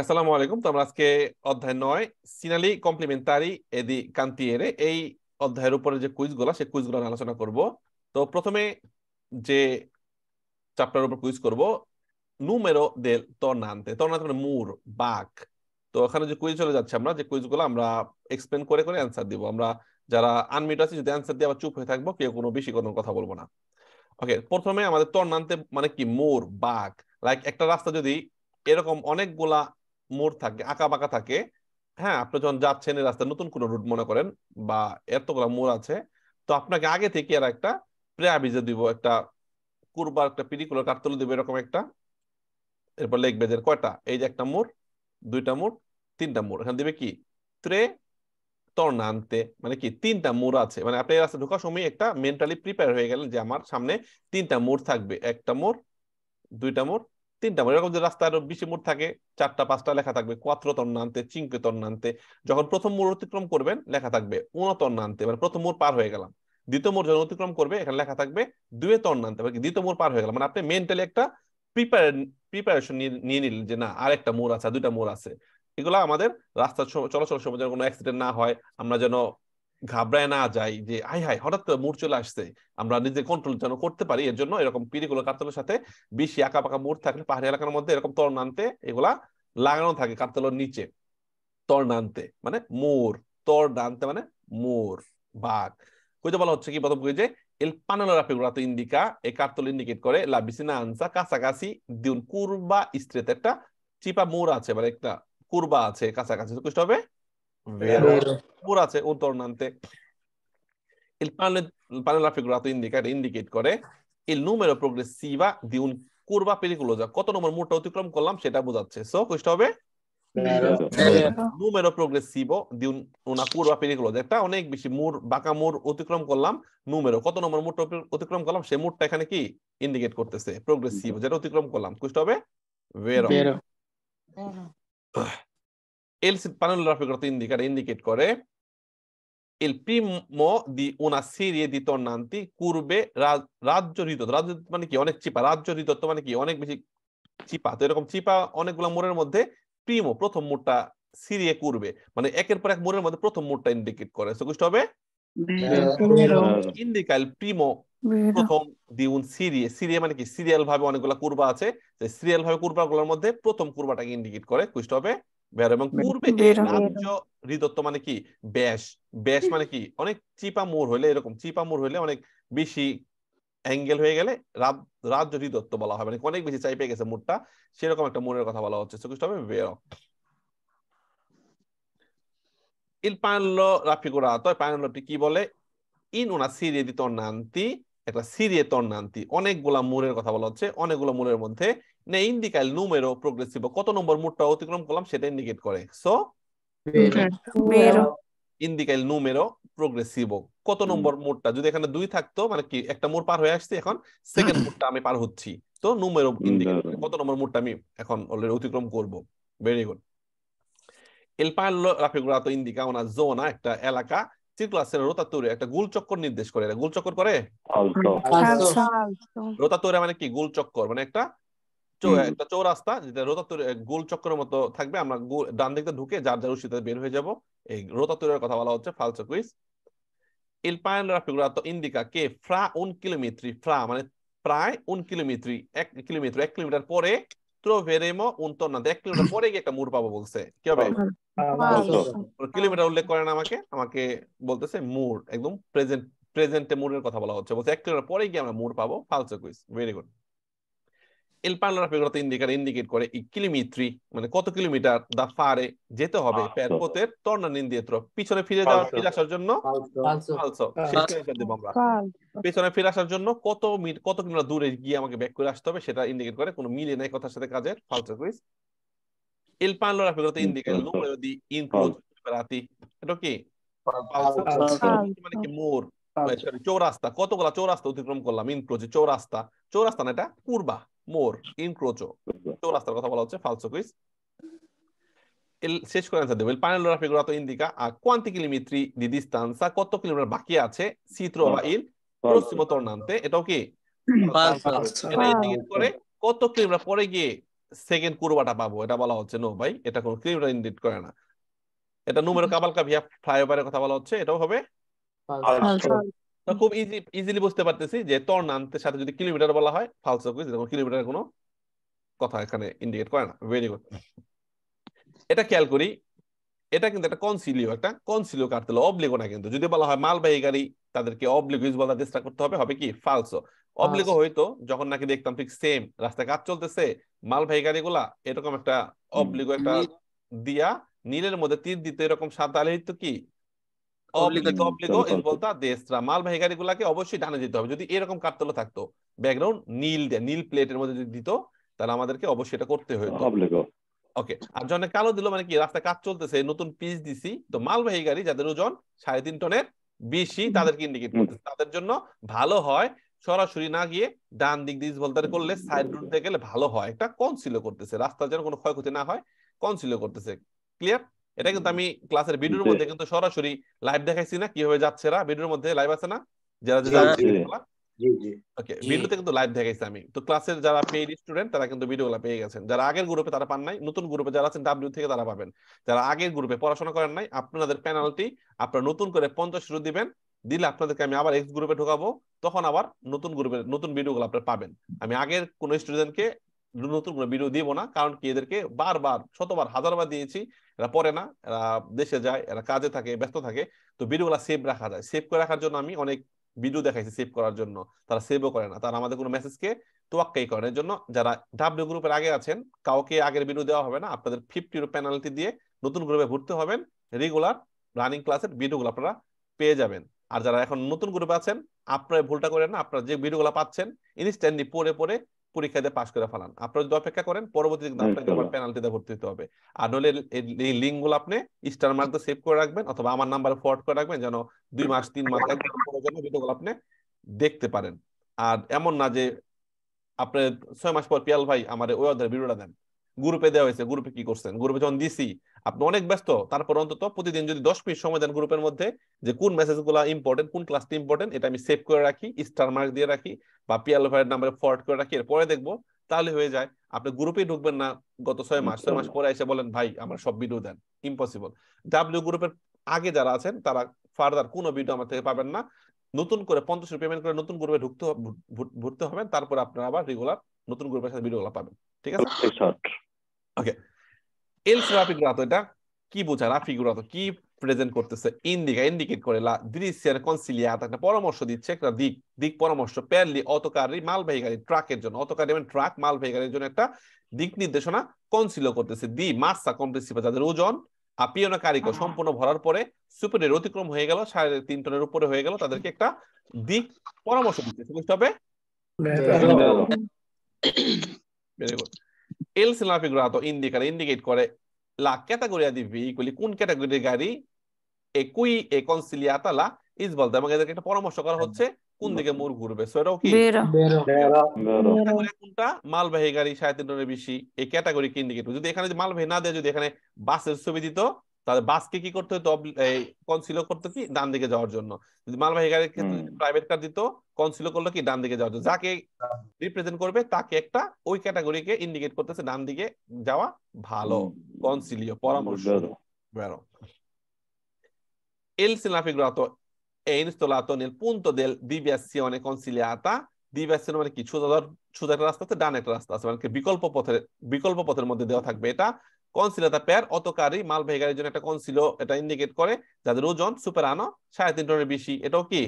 আসসালামু আলাইকুম। তো আমরা আজকে অধ্যায় নয়, সিনালি কমপ্লিমেন্টারি এদি কান্তিয়েরে। এই অধ্যায়ের উপরে যে কুইজগুলো, সেই কুইজগুলো আলোচনা করব। তো প্রথমে যে চ্যাপ্টার উপর কুইজ করব, নুমেরো দেল তর্নান্তে তর্নান্তে মানে মুর বাক তো ওখানে যে কুইজ চলে যাচ্ছে আমরা, যে কুইজগুলো আমরা এক্সপ্লেন করে করে অ্যান্সার দিব। আমরা যারা আনমিট আছে, যদি অ্যান্সার দিয়ে আবার চুপ হয়ে থাকব, কেউ কোনো বেশি কোনো কথা বলব না। ওকে প্রথমে আমাদের তর্নান্তে মানে কি? মোর, বাঘ। লাইক একটা রাস্তা যদি এরকম অনেকগুলা মোড় থাকে আঁকা বাঁকা থাকে। হ্যাঁ আপনি যখন যাচ্ছেন এই রাস্তায়, নতুন কোনো রুট মনে করেন বা এতগুলা মোড় আছে, তো আপনাকে আগে থেকে আর একটা প্রেয়াবিজে দিব, একটা কুরবার একটা পিরিকুলার কাটতলে দিব, এরকম একটা। এরপর লিখবে যে কয়টা? এই যে একটা মোড়, দুইটা মোড়, তিনটা মোড়। এখানে দিবে কি? ত্রে তর্নান্তে মানে কি? তিনটা মোড় আছে। মানে আপনি রাস্তা ঢোকার সময় একটা মেন্টালি প্রিপেয়ার হয়ে গেলেন যে আমার সামনে তিনটা মোড় থাকবে। একটা মোড়, দুইটা মোড় তিনটা মোড় এরকম যে রাস্তা আরও বেশি মোড় থাকে, চারটা, পাঁচটা লেখা থাকবে। কোয়াত্র তর্নান্তে চিঙ্কে তর্নান্তে যখন প্রথম মোড় অতিক্রম করবেন, লেখা থাকবে উনতর্নান্তে মানে প্রথম মোড় পার হয়ে গেলাম। দ্বিতীয় মোড় যখন অতিক্রম করবে, এখানে লেখা থাকবে দুয়ে তর্নান্তে মানে দ্বিতীয় মোড় পার হয়ে গেলাম। মানে আপনি মেন্টালি একটা প্রিপার প্রিপারেশন নিয়ে নিলেন যে না আর একটা মোড় আছে, দুইটা মোড় আছে। এগুলো আমাদের রাস্তা চলাচল সময় যেন কোনো অ্যাক্সিডেন্ট না হয়, আমরা যেন ঘাবড়ায় না যাই যে আই হাই হঠাৎ করে মুড় চলে আসছে। আমরা নিজে কন্ট্রোল যেন করতে পারি, এর জন্য এরকম পিড়িগুলো কাতলের সাথে বেশি আঁকা পাকা মুড় থাকলে পাহাড়ি এলাকার মধ্যে এরকম তর্ন আনতে এগুলা লাগানো থাকে কাতলের নিচে। তর্ন আনতে মানে মোর তর আনতে মানে মোর বাঘ। কইতে বলা হচ্ছে কি প্রথম কই যে el panelo raffigurato indica e cartolo indicate করে la vicinanza কাছাকাছি দিউন কুরবা স্ট্রেট একটা চিপা মোড় আছে মানে একটা কুরবা আছে কাছাকাছি। তো কষ্ট হবে? মোড় আছে উত্তরনান্তে il panel, il panel raffigurato indica indicate করে il numero progressiva di un curva pericolosa কত নম্বর মোড়টা অতিক্রম করলাম সেটা বোঝাচ্ছে সো কষ্ট হবে numero progressivo di un, una curva pericolosa একটা অনেক বেশি মোড় বাঁকা মোড় অতিক্রম করলাম numero কত নম্বর মোড়টা অতিক্রম করলাম সেই মোড়টা এখানে কি ইন্ডিকেট করতেছে প্রোগ্রেসিভ যেটা অতিক্রম করলাম কষ্ট হবে vero il indica indicate করে il primo di una serie di tornanti curve রাজ্য মানে কি অনেক চিপা মানে কি অনেক বেশি চিপা তো এরকম চিপা অনেকগুলো মোড়ের মধ্যে প্রিমো প্রথম মোড়টা সিরিয়ে করবে মানে একের পর এক মোড়ের মধ্যে প্রথম মোড়টা ইন্ডিকেট করে সো হবে ইন্ডিকা il primo প্রথম দিউন সিরিয়ে সিরিয়ে মানে কি সিরিয়াল ভাবে অনেকগুলো কুরবা আছে সিরিয়াল ভাবে কুরবা গুলোর মধ্যে প্রথম কুরবাটাকে ইন্ডিকেট করে কুষ্ট হবে বের এবং পূর্বে রাজ্য হৃদত্ব মানে কি? ব্যাস। ব্যাস মানে কি? অনেক চিপা মোড় হইলে এরকম চিপা মোড় হইলে অনেক বেশি অ্যাঙ্গেল হয়ে গেলে রাজ্য হৃদত্ব বলা হয়। মানে অনেক বেশি চাই পেয়ে গেছে মোড়টা সেরকম একটা মোড়ের কথা বলা হচ্ছে। কুষ্ট হবে বের il panello raffigurato panelloটি কি বলে? in una serie di tornanti একটা সিরিয়ে তর্নান্তি অনেকগুলা মোড়ের কথা বলা হচ্ছে অনেকগুলো মোড়ের মধ্যে নে ইন্ডিকাল নুমেরো প্রোগ্রেসিভ কত নম্বর মোড়টা অতিক্রম করলাম সেটা ইন্ডিকেট করে। সো ইন্ডিকাল নুমেরো প্রোগ্রেসিভ কত নম্বর মোড়টা? যদি এখানে দুই থাকতো মানে কি একটা মোড় পার হয়ে আসছে এখন সেকেন্ড মোড়টা আমি পার হচ্ছি। তো নুমেরো ইন্ডিকেট কত নম্বর মোড়টা আমি এখন অলরেডি অতিক্রম করব? Very good il palo raffigurato indica una zona একটা এলাকা সার্কুলার রোতাতুরে একটা গোল চক্কর নির্দেশ করে। গোল চক্কর করে? রোতাতুরে মানে কি? গোল চক্কর। মানে একটা একটা চৌরাস্তা যেটা রোতাতুরে গোল চক্করের মতো থাকবে। আমরা ডান দিকে ঢুকে যার যার উচিত বের হয়ে যাব। এই রোতাতুরের কথা বলা হচ্ছে ফালসো quiz il panel raffigurato indica che fra un chilometri fra মানে প্রায় un chilometri এক কিলোমিটার এক কিলোমিটার পরে troveremo un tornado এক কিলোমিটার পরে গিয়ে একটা মোড় পাবো বলছে। কি হবে? কিলোমিটার উল্লেখ করেন আমাকে। আমাকে বলতেছে মোড় একদম প্রেজেন্ট প্রেজেন্টে মোড়ের কথা বলা হচ্ছে। বলছে এক কিলোমিটার পরে গিয়ে আমরা মোড় পাবো। ফালসো quiz very good. Il raffigurato indica indicate করে i chilometri মানে কত কিলোমিটার দা ফারে যেতে হবে per poter tornare পিছনে ফিরে যাওয়ার ফিরে আসার জন্য ফালসো দেব আমরা। পিছনে ফিরে আসার জন্য কত কত কিলোমিটার দূরে গিয়ে আমাকে ব্যাক করে আসতে হবে সেটা ইন্ডিকেট করে। কোনো মিলে নাই কথার সাথে কাজের ফালসো quiz il raffigurato indica il numero di incroci superati এটা কি? মানে কি মোর চৌরাস্তা। কতগুলা চৌরাস্তা অতিক্রম করলাম? ইনক্রোচে চৌরাস্তা। চৌরাস্তা না এটা? কুরবা মোর ইনক্রোচো। চৌরাস্তার কথা বলা হচ্ছে ফালসো কুইজ শেষ করে আনসার দেবো। il panello raffigurato indica a quanti chilometri di distanza কত কিলোমিটার বাকি আছে? si trova il prossimo tornante এটাও কি? এটা ইন্ডিকেট করে কত কিলোমিটার পরে গিয়ে সেকেন্ড কুরবাটা পাবো? এটা বলা হচ্ছে নো ভাই এটা কোনো কিলোমিটার ইন্ডিকেট করে না। এটা নুমেরো কাবালকা ভিয়া ফ্লাইওভারের কথা বলা হচ্ছে এটাও হবে? তো খুব ইজি ইজিলি বুঝতে পারতেছি যে তর্নান্তের সাথে যদি কিলোমিটার বলা হয় ফালসো কুইজ এরকম কিলোমিটারের কোনো কথা এখানে ইন্ডিকেট করে না। ভেরি গুড এটা খেয়াল করি এটা কিন্তু একটা কনসিলিও একটা কনসিলিও কাটতে অবলিগো না কিন্তু। যদি বলা হয় মালবাহী গাড়ি তাদেরকে অবলিগো ইউজ বলার চেষ্টা করতে হবে হবে কি? ফালসো অবলিগো হয়তো যখন নাকি দেখতাম ঠিক সেম রাস্তায় কাজ চলতেছে মালবাহী গাড়িগুলা এরকম একটা অবলিগো একটা দিয়া নীলের মধ্যে তীর দিতে এরকম সাত আলে তো কি? অবলিগো বলতা দেশরা মালবাহী গাড়িগুলাকে অবশ্যই ডানে দিতে হবে। যদি এরকম থাকতো ব্যাকগ্রাউন্ড নীল নীল প্লেটের মধ্যে যদি দিত তাহলে আমাদেরকে অবশ্যই এটা করতে হতো ওকে আর জনে কালো দিল মানে কি রাস্তায় কাজ চলতেছে নতুন পিচ দিছি। তো মালবাহী গাড়ি যাদের ওজন সাড়ে তিন টনের বেশি তাদেরকে ইন্ডিকেট করতেছে। তাদের জন্য ভালো হয় সরাসরি না গিয়ে ডান দিক দিয়ে ভলতারে করলে সাইড রুট দিয়ে গেলে ভালো হয়। একটা কনসিলো করতেছে। রাস্তার যেন কোনো ক্ষয়ক্ষতি না হয় কনসিলো করতেছে। ক্লিয়ার এটা কিন্তু আমি ক্লাসের ভিডিওর মধ্যে কিন্তু সরাসরি লাইভ দেখাইছি না কীভাবে যাচ্ছে এরা ভিডিওর মধ্যে লাইভ আছে না? যারা যারা ওকে ভিডিওতে কিন্তু লাইভ দেখাইছি আমি। তো ক্লাসের যারা পেইড স্টুডেন্ট তারা কিন্তু ভিডিওগুলো পেয়ে গেছেন। যারা আগের গ্রুপে তারা পান নাই নতুন গ্রুপে যারা আছেন ডাব্লিউ থেকে তারা পাবেন। যারা আগের গ্রুপে পড়াশোনা করেন নাই আপনাদের পেনাল্টি আপনারা নতুন করে পঞ্চাশ শুরু দিবেন দিলে আপনাদেরকে আমি আবার এক্স গ্রুপে ঢোকাবো তখন আবার নতুন গ্রুপে নতুন ভিডিওগুলো আপনারা পাবেন। আমি আগের কোন স্টুডেন্টকে নতুন কোনো ভিডিও দিব না কারণ কি এদেরকে বারবার শতবার হাজারবার দিয়েছি এরা পড়ে না, এরা দেশে যায়, এরা কাজে থাকে, ব্যস্ত থাকে। তো ভিডিওগুলো সেভ রাখা যায়। সেভ করে রাখার জন্য আমি অনেক ভিডিও দেখাইছি সেভ করার জন্য। তারা সেভও করে না। তারা আমাদের কোনো মেসেজকে তোয়াক্কাই করেন এর জন্য যারা ডাব্লিউ গ্রুপের আগে আছেন, কাউকে আগের ভিডিও দেওয়া হবে না। আপনাদের ফিফটি পেনাল্টি দিয়ে নতুন গ্রুপে ভর্তি হবেন। রেগুলার রানিং ক্লাসের ভিডিওগুলো আপনারা পেয়ে যাবেন। আর যারা এখন নতুন গ্রুপে আছেন, আপনারা ভুলটা করেন না। আপনারা যে ভিডিওগুলো পাচ্ছেন ইনস্ট্যান্টলি পড়ে পড়ে পরীক্ষা দিয়ে পাশ করে ফেলান। আপনারা যদি অপেক্ষা করেন পরবর্তীতে কিন্তু আপনাকে আবার পেনাল্টি ভর্তি হতে হবে। আর নইলে এই লিঙ্কগুলো আপনি স্টার মার্ক সেভ করে রাখবেন অথবা আমার নাম্বার ফরওয়ার্ড করে রাখবেন যেন দুই মাস তিন মাস এক জন্য ভিডিওগুলো আপনি দেখতে পারেন। আর এমন না যে আপনি ছয় মাস পর পিয়াল ভাই আমার ওই অধ্যায়ের ভিডিওটা দেন। গ্রুপে দেওয়া হয়েছে, গ্রুপে কি করছেন? গ্রুপে যখন দিছি, আপনি অনেক ব্যস্ত, তারপর অন্তত প্রতিদিন যদি দশ মিনিট সময় দেন গ্রুপের মধ্যে, যে কোন মেসেজগুলা ইম্পর্টেন্ট কোন ক্লাসটা ইম্পর্টেন্ট এটা আমি সেভ করে রাখি স্টার মার্ক দিয়ে রাখি, বা পিয়াল ভাইয়ের নাম্বারে ফরওয়ার্ড করে রাখি, এরপরে দেখব, তাহলে হয়ে যায়। আপনি গ্রুপে ঢুকবেন না গত ছয় মাস ছয় মাস পরে এসে বলেন, ভাই, আমার সব ভিডিও দেন। ইম্পসিবল ডাব্লিউ গ্রুপের আগে যারা আছেন, তারা ফার্দার কোনো ভিডিও আমার থেকে পাবেন না। নতুন করে পঞ্চাশ পেমেন্ট করে নতুন গ্রুপে ঢুকতে ভর্তি হবেন তারপরে আপনারা আবার রেগুলার নতুন গ্রুপের সাথে ভিডিওগুলো পাবেন। ঠিক আছে? ওকে এল রাফিগুরাতো এটা কি বোঝায়? রাফিগুরাতো কি প্রেজেন্ট করতেছে? ইন্ডিকা ইন্ডিকেট করে লা দৃশ্যের কনসিলিয়াত একটা পরামর্শ দিচ্ছে একটা দিক দিক পরামর্শ। প্যারলি অতকারী মালবাহী গাড়ি ট্রাকের জন্য অতকারী মানে ট্রাক মালবাহী গাড়ির জন্য একটা দিক নির্দেশনা কনসিল করতেছে। দি মাসা যাদের ওজন আপিয়না কারিক সম্পূর্ণ ভরার পরে সুপারের অতিক্রম হয়ে গেল সাড়ে তিন টনের উপরে হয়ে গেল তাদেরকে একটা দিক পরামর্শ দিচ্ছে। বুঝতে হবে? এল ইন্ডিকার ইন্ডিকেট করে veicoli কোন ক্যাটাগরির গাড়ি è consigliata la ইসবলতা। এবং এদেরকে একটা পরামর্শ করা হচ্ছে কোন দিকে মোড় ঘুরবে? সো এটাও কি? কোনটা? মালবাহী গাড়ি সাড়ে তিন টনের বেশি। এই ক্যাটাগরি কি ইন্ডিকেট যদি এখানে যদি মালবাহী না দেয় যদি এখানে বাসের ছবি দিত তাহলে বাসকে কি করতে হতো? কনসিল করতো কি? ডান দিকে যাওয়ার জন্য। যদি মালবাহী গাড়ির ক্ষেত্রে প্রাইভেট কার দিত কনসিল করল কি? ডান দিকে যাওয়ার জন্য। যাকে রিপ্রেজেন্ট করবে তাকে একটা ওই ক্যাটাগরিকে ইন্ডিকেট করতেছে ডান দিকে যাওয়া ভালো। কনসিলিও পরামর্শ। বেরো। Il significato è installato nel punto del deviazione consigliata ডিভাইসের মানে কি সোজা সোজা একটা রাস্তা আছে ডান একটা রাস্তা আছে মানে বিকল্প পথের বিকল্প পথের মধ্যে দেওয়া থাকবে এটা কনসিলাতা পেয়ার অতকারী মালবাহী গাড়ির জন্য একটা কনসিলো এটা ইন্ডিকেট করে যাদের ওজন সুপার আনো সাড়ে তিন টনের বেশি। এটাও কি?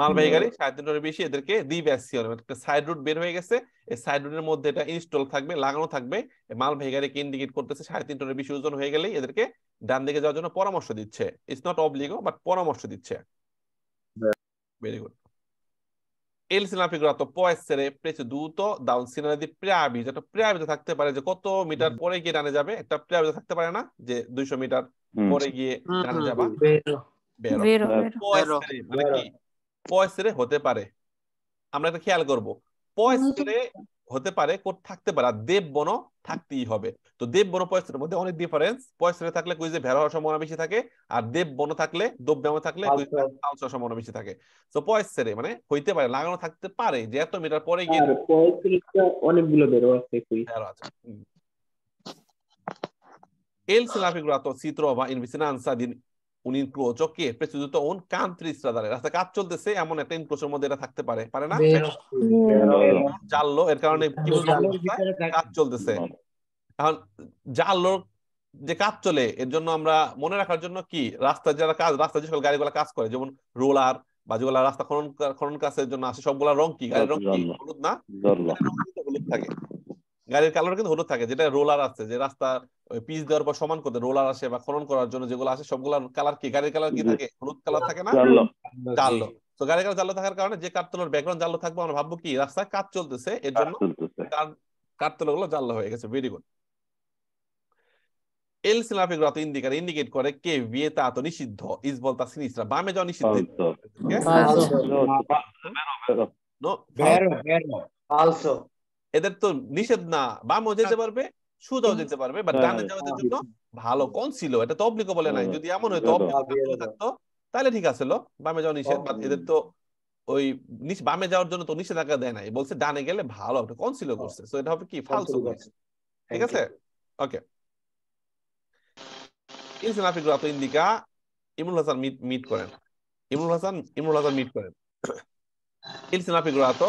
মালবাহী গাড়ি সাড়ে তিন টনের বেশি এদেরকে দিব্যাসিয়ন একটা সাইড রুট বের হয়ে গেছে এই সাইড রুটের মধ্যে এটা ইনস্টল থাকবে লাগানো থাকবে। মালবাহী গাড়িকে ইন্ডিকেট করতেছে সাড়ে তিন টনের বেশি ওজন হয়ে গেলেই এদেরকে ডান দিকে যাওয়ার জন্য পরামর্শ দিচ্ছে। ইটস নট অবলিগো বাট পরামর্শ দিচ্ছে। Very good il sinalpicolato può essere preceduto da un sinale di preavviso. Un preavviso থাকতে পারে যে কত মিটার পরে গিয়ে ডানে যাবে একটা preavviso থাকতে পারে না যে 200 মিটার পরে গিয়ে ডানে যাবে বেরো বেরো হতে পারে আমরা এটা খেয়াল করব পয়সরে হতে পারে কোট থাকতে পারে আর দেব বন থাকতেই হবে। তো দেব বন পয়সের মধ্যে অনেক ডিফারেন্স পয়সে থাকলে কুইজে ভেড়া হওয়ার সম্ভাবনা বেশি থাকে আর দেব বন থাকলে দ্রব্যাম থাকলে সম্ভাবনা বেশি থাকে। তো পয়সেরে মানে হইতে পারে লাগানো থাকতে পারে যে এত মিটার পরে গিয়ে অনেকগুলো বেরো আছে কুইজ। ভেড়া আছে। El si trova in vicinanza di un incrocio che è preceduto un country stradale রাস্তা কাজ চলতেছে এমন একটা ইনক্রোচের মধ্যে এটা থাকতে পারে। পারে না? জানলো এর কারণে কি। কাজ চলতেছে। এখন জানলো যে কাজ চলে এর জন্য আমরা মনে রাখার জন্য কি রাস্তায় যারা কাজ রাস্তায় যে সকল গাড়িগুলো কাজ করে যেমন রোলার বা যেগুলা রাস্তা খনন খনন কাজের জন্য আসে সবগুলা রং কি? গাড়ির রং কি? হলুদ না? হলুদ থাকে। গাড়ির কালার কিন্তু হলুদ থাকে যেটা রোলার আছে যে রাস্তা পিচ দেওয়ার পর সমান করতে রোলার আসে বা খনন করার জন্য যেগুলো আসে সবগুলার কালার কি? গাড়ির কালার কি থাকে? হলুদ কালার থাকে না? জানলা। তো গাড়ির কালার জানলো থাকার কারণে যে কাঠতলার ব্যাকগ্রাউন্ড জানলো থাকবে আমরা ভাববো কি রাস্তায় কাজ চলতেছে এর জন্য কাঠতলা গুলো জানলো হয়ে গেছে ভেরি গুড এল সিনাফিগ্রাতো ইন্ডিকার ইন্ডিকেট করে কে vietato নিষিদ্ধ ইস বলতা সিনিস্ট্রা বামে যাওয়া নিষিদ্ধ। বেরো বেরো ফালসো এদের তো নিষেধ না বামও যেতে পারবে সুদাও যেতে পারবে বা হ্যাঁ, ডানে যাওয়াদের জন্য ভালো কোন ছিল এটা তো অব্লিকও বলে নাই। হ্যাঁ, যদি এমন হয়তো। থাকতো তাহলে ঠিক আছে বামে যাওয়া নিষেধ বাট এদের তো ওই বামে যাওয়ার জন্য তো নিষেধাজ্ঞা দেয় নাই বলছে ডানে গেলে ভালো একটা কনসিলও করছে সো এটা হবে কি ফালসো ঠিক আছে? Okay Il Senafigrato indica Imrul Hasan meet meet করেন। ইমরুল হাসান ইমরুল হাসান মিট করেন। Il Senafigrato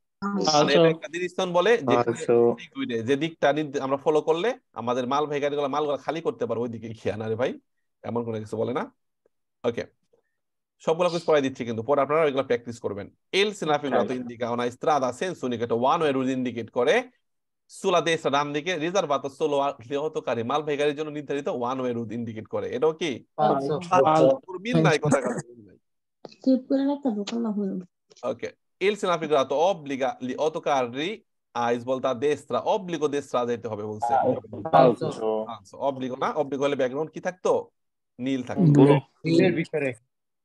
এটা একটা ডিরেকশন বলে যে Falso. seguire, যে দিকটা আমরা ফলো করলে আমাদের মাল ভাই গাড়িগুলো মালগুলো খালি করতে পারব ওইদিকে খেয়া না রে ভাই এমন কোনো কিছু বলে না। ওকে সবগুলো কিছু পড়াই দিচ্ছি কিন্তু পরে আপনারা এগুলো প্র্যাকটিস করবেন। এল সিনাফিগ্রাতো ইন্ডিকা una strada a senso one way indicate করে সুলা দেশ ডান দিকে রিজার্ভাতো সোলো লিহতকারী মাল জন্য নির্ধারিত ওয়ান ওয়ে রুট ইন্ডিকেট করে। এটাও কি? মিল নাই কথা কথা Il senafigrato obbliga gli autocarri a svolta a destra. Obbligo destra যেতে হবে বলছে। Falso. Falso. Obbligo না? Obbligo হলে ব্যাকগ্রাউন্ড কি থাকতো? নীল থাকতো। Blue. বিলের ভিতরে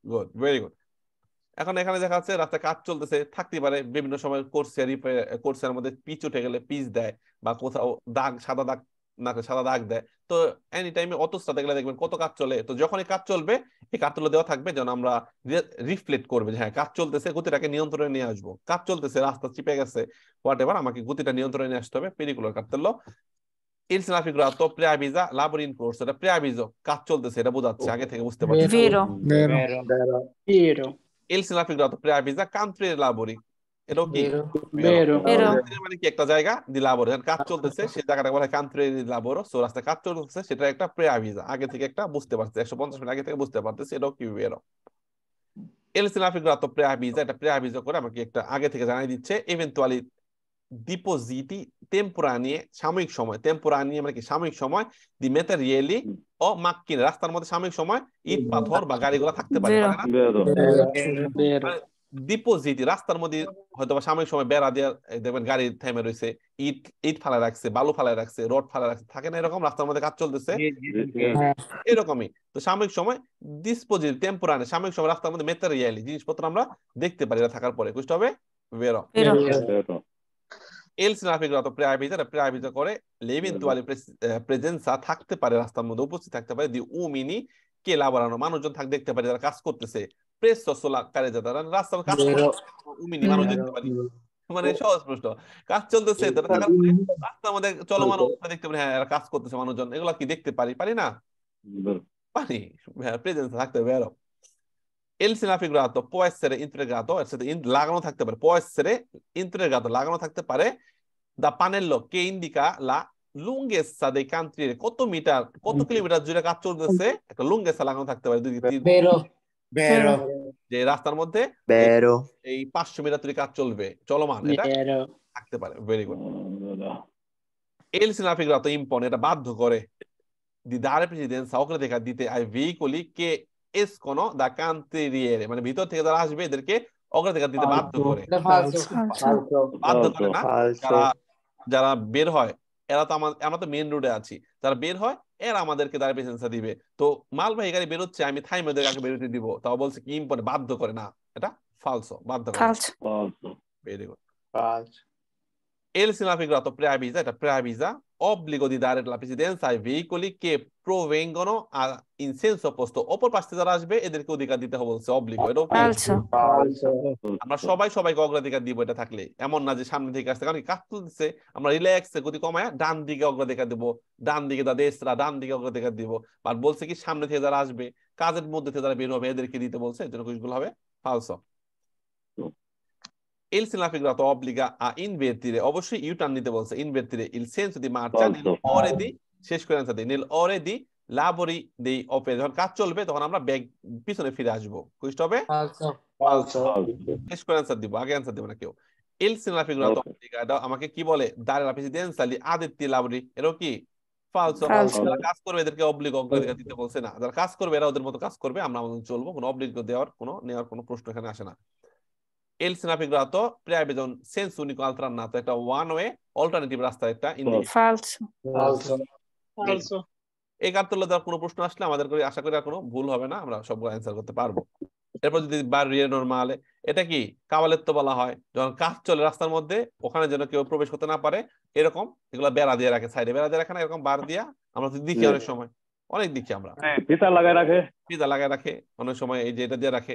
গুড, ভেরি গুড। এখন এখানে দেখা যাচ্ছে রাস্তায় কাজ চলতেছে থাকতে পারে বিভিন্ন সময় কোর্সের কোর্সের মধ্যে পিচ উঠে গেলে পিচ দেয় বা কোথাও দাগ সাদা দাগ না সাদা দাগ দেয়। তো এনি টাইমে অতস্তা দেখলে দেখবেন কত কাজ চলে। তো যখনই কাজ চলবে এই কাজগুলো দেওয়া থাকবে যেন আমরা রিফ্লেক্ট করবে যে হ্যাঁ কাজ চলতেছে গতিটাকে নিয়ন্ত্রণে নিয়ে আসব। কাজ চলতেছে রাস্তা চিপে গেছে হোয়াট এভার আমাকে গতিটা নিয়ন্ত্রণে নিয়ে আসতে হবে। পেরিকুলার কাটতেলো Il significato preavisa lavori in corso এটা preavviso Vero. Vero. Vero. Il significato country lavori এটাও কি. মানে কি? একটা জায়গা দি লাবোর কাজ চলতেছে সেই জায়গাটা বলে কান্ট্রি লাবোর সো রাস্তায় কাজ চলতেছে সেটা একটা প্রেআভিজা আগে থেকে একটা বুঝতে পারছে একশো পঞ্চাশ মিনিট আগে থেকে বুঝতে পারতেছে এটাও কি বেরো এল সিনাফিগ্রাতো প্রেআভিজা এটা প্রেআভিজা করে আমাকে একটা আগে থেকে জানাই দিচ্ছে ইভেন্তুয়ালি ডিপোজিটি টেম্পোরানিয়ে সাময়িক সময় টেম্পোরা নিয়ে মানে কি? সাময়িক সময় দি মেটারিয়েলি ও মাক্কিন রাস্তার মধ্যে সাময়িক সময় ইট পাথর বা গাড়িগুলো থাকতে পারে ডিপোজিট রাস্তার মধ্যে হয়তো বা সাময়িক সময় বেড়া দিয়ে দেখবেন গাড়ি থেমে রয়েছে ইট ইট ফালা রাখছে বালু ফালা রাখছে রড ফালা রাখছে থাকে না এরকম? রাস্তার মধ্যে কাজ চলতেছে? এরকমই। তো সাময়িক সময় ডিসপোজিট টেম্পোরারি সাময়িক সময় রাস্তার মধ্যে মেটারিয়ালি জিনিসপত্র আমরা দেখতে পারি থাকার পরে। বুঝতে হবে? বেরো Vero. Vero. এল সিনাফিগ্রাতো প্রেআভিজা প্রেআভিজা করে লেভেন্তুয়ালি প্রেজেন্সা থাকতে পারে রাস্তার মধ্যে উপস্থিত থাকতে পারে দি উমিনি কে লাভারানো মানুষজন থাক দেখতে পারে যারা কাজ করতেছে। প্রেস সোলা কারে যারা রাস্তার কাজ উমিনি মানুষ দেখতে পারি মানে সহজ প্রশ্ন কাজ চলতেছে তারা রাস্তার মধ্যে চলমান অবস্থা দেখতে পারি হ্যাঁ এরা কাজ করতেছে মানুষজন এগুলা কি দেখতে পারি পারি না পারি প্রেজেন্স থাকতে হবে আরও এল সিনাফিগ্রাতো এর সাথে লাগানো থাকতে পারে essere integrato লাগানো থাকতে পারে দা পানেল্লো কে ইন্ডিকা লা লুঙ্গেসা দে কান্ট্রি কত মিটার কত কিলোমিটার জুড়ে কাজ চলতেছে একটা লুঙ্গেসা লাগানো থাকতে পারে দুই তিন যে রাস্তার মধ্যে. এই পাঁচশো মিটার তৈরি কাজ চলবে চলমান এটা? থাকতে পারে ভেরি গুড significato impone এটা বাধ্য করে। Di dare precedenza অগ্রাধিকার দিতে ai veicoli che escono da cantieriere মানে ভিতর থেকে যারা আসবে এদেরকে অগ্রাধিকার দিতে বাধ্য। করে। বাধ্য। করে না? যারা যারা বের হয় এরা তো আমার আমরা তো মেন রোডে আছি। যারা বের হয় এরা আমাদেরকে তার পেসেন্সা দিবে। তো মালবাহী গাড়ি বেরোচ্ছে আমি থাই ওদের আগে বেরোতে দিব? তাও বলছে কি ইম্পর্ট বাধ্য করে। না এটা ফালসো বাধ্য করে। ভেরি গুড falso Il প্রায় preavvisa, এটা preavvisa, obbligo di dare la precedenza ai veicoli che provengono a, in senso opposto. অপর পাশ থেকে যারা আসবে এদেরকে অধিকার দিতে হবে বলছে অব্লিগো এটাও কি? falso, falso, আমরা সবাই সবাইকে অগ্রাধিকার দিব এটা থাকলে এমন না যে সামনে থেকে আসছে কারণ কাজ তুলছে আমরা রিল্যাক্স গতি কমায় ডান দিকে অগ্রাধিকার দিব ডান দিকে দা দেশরা ডান দিকে অগ্রাধিকার দিব আর বলছে কি সামনে থেকে যারা আসবে কাজের মধ্যে থেকে যারা বের হবে এদেরকে দিতে বলছে এর কুইজগুলো হবে ফালসো Il significato obbliga a invertire বলছে। Invertire il senso di marcia nel ore di শেষ করে di lavori dei যখন কাজ চলবে তখন আমরা ব্যাগ পিছনে ফিরে আসব। কুইজটা হবে? falso falso, শেষ করে আনসার দিব আগে আনসার দিব না কেউ। Il obbliga আমাকে কি বলে? এরও কি? ফালসো. যারা কাজ করবে এদেরকে অব্লিগ অগ্রাধিকার দিতে বলছে না। যারা কাজ করবে এরা ওদের মতো কাজ করবে আমরা আমাদের চলবো কোনো অব্লিগ দেওয়ার কোনো নেওয়ার কোনো প্রশ্ন এখানে আসে না। Un senso unico alternato একটা ওয়ান ওয়ে অল্টারনেটিভ রাস্তা একটা এই কার্তলে দেওয়ার কোনো প্রশ্ন আসলে আমাদের করে আশা করি আর কোনো ভুল হবে না আমরা সবগুলো অ্যান্সার করতে পারব। এরপর যদি বারিয়ে নরমালে এটা কি? কাওয়ালেত্ব বলা হয়। যখন কাজ চলে রাস্তার মধ্যে ওখানে যেন কেউ প্রবেশ করতে না পারে এরকম এগুলো বেড়া দিয়ে রাখে সাইডে বেড়া দিয়ে রাখে না এরকম বার দিয়া আমরা তো দেখি অনেক সময়। অনেক দেখি আমরা। ফিতা লাগায় রাখে। পিজা লাগায় রাখে অনেক সময় এই যে এটা দিয়ে রাখে।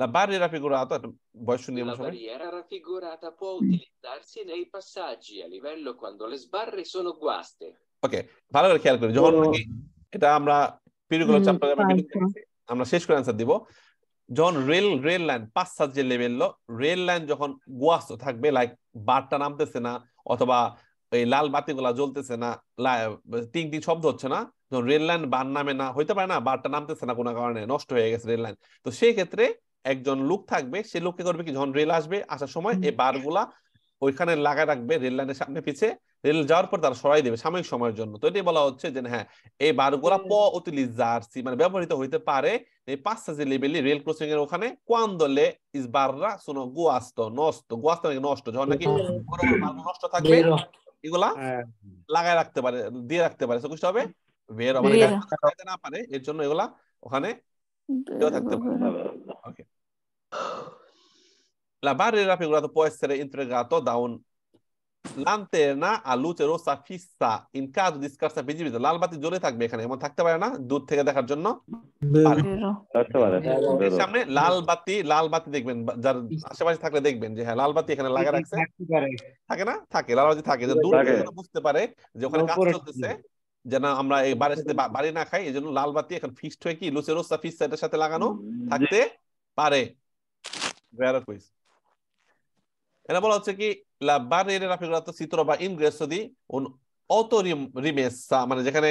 La barriera raffigurata, voglio La barriera raffigurata può utilizzarsi nei passaggi a livello quando le sbarre sono guaste. ওকে ভালো করে খেয়াল করি যখন এটা আমরা পিরিগুলো চ্যাপ্টারে আমরা শেষ করে অ্যান্সার দিব যখন rail rail line passaggio livello rail line যখন গুয়াস্ত থাকবে লাইক বারটা নামতেছে না অথবা এই লাল বাতিগুলা জ্বলতেছে না লা- টিং টিং শব্দ হচ্ছে না যখন রেল লাইন বার নামে না হইতে পারে না বারটা নামতেছে না কোনো কারণে নষ্ট হয়ে গেছে রেল লাইন তো সেই ক্ষেত্রে একজন লোক থাকবে সে লোককে করবে কি? যখন রেল আসবে আসার সময় এই বারগুলা ওইখানে লাগায় রাখবে রেল লাইনের সামনে পিছে রেল যাওয়ার পর তারা সরাই দেবে সাময়িক সময়ের জন্য। তো এটাই বলা হচ্ছে যে হ্যাঁ এই বারগুলা প উতিলিজারসি মানে ব্যবহৃত হইতে পারে এই passaggio livelli রেল ক্রসিং এর ওখানে quando le sbarra sono guasto নষ্ট গুয়াস্ত নাকি নষ্ট? যখন নাকি নষ্ট থাকবে এগুলা Eh, লাগায় রাখতে পারে দিয়ে রাখতে পারে। সকুষ্ট হবে বের মানে না পারে এর জন্য এগুলা ওখানে দেওয়া থাকতে পারে। La barriera raffigurata può essere integrato da un lanterna a luce rossa fissa in caso di scarsa visibilità. লাল বাতি জ্বলে থাকবে এখানে এমন থাকতে পারে না দূর থেকে দেখার জন্য সামনে লাল বাতি লাল বাতি দেখবেন যার আশেপাশে থাকলে দেখবেন যে হ্যাঁ লাল বাতি এখানে লাগা রাখছে থাকে না থাকে লাল বাতি থাকে যে দূর থাকে। বুঝতে পারে যে ওখানে কাজ চলতেছে যেন আমরা এই বাড়ির সাথে বাড়ি না খাই এই জন্য লাল বাতি এখন ফিক্সড হয়ে কি লুচে রোসা ফিক্সড এটার সাথে লাগানো থাকতে পারে ভেরো কুইজ এটা বলা হচ্ছে কি la barriera raffigurata si trova ingresso di un autorimessa মানে যেখানে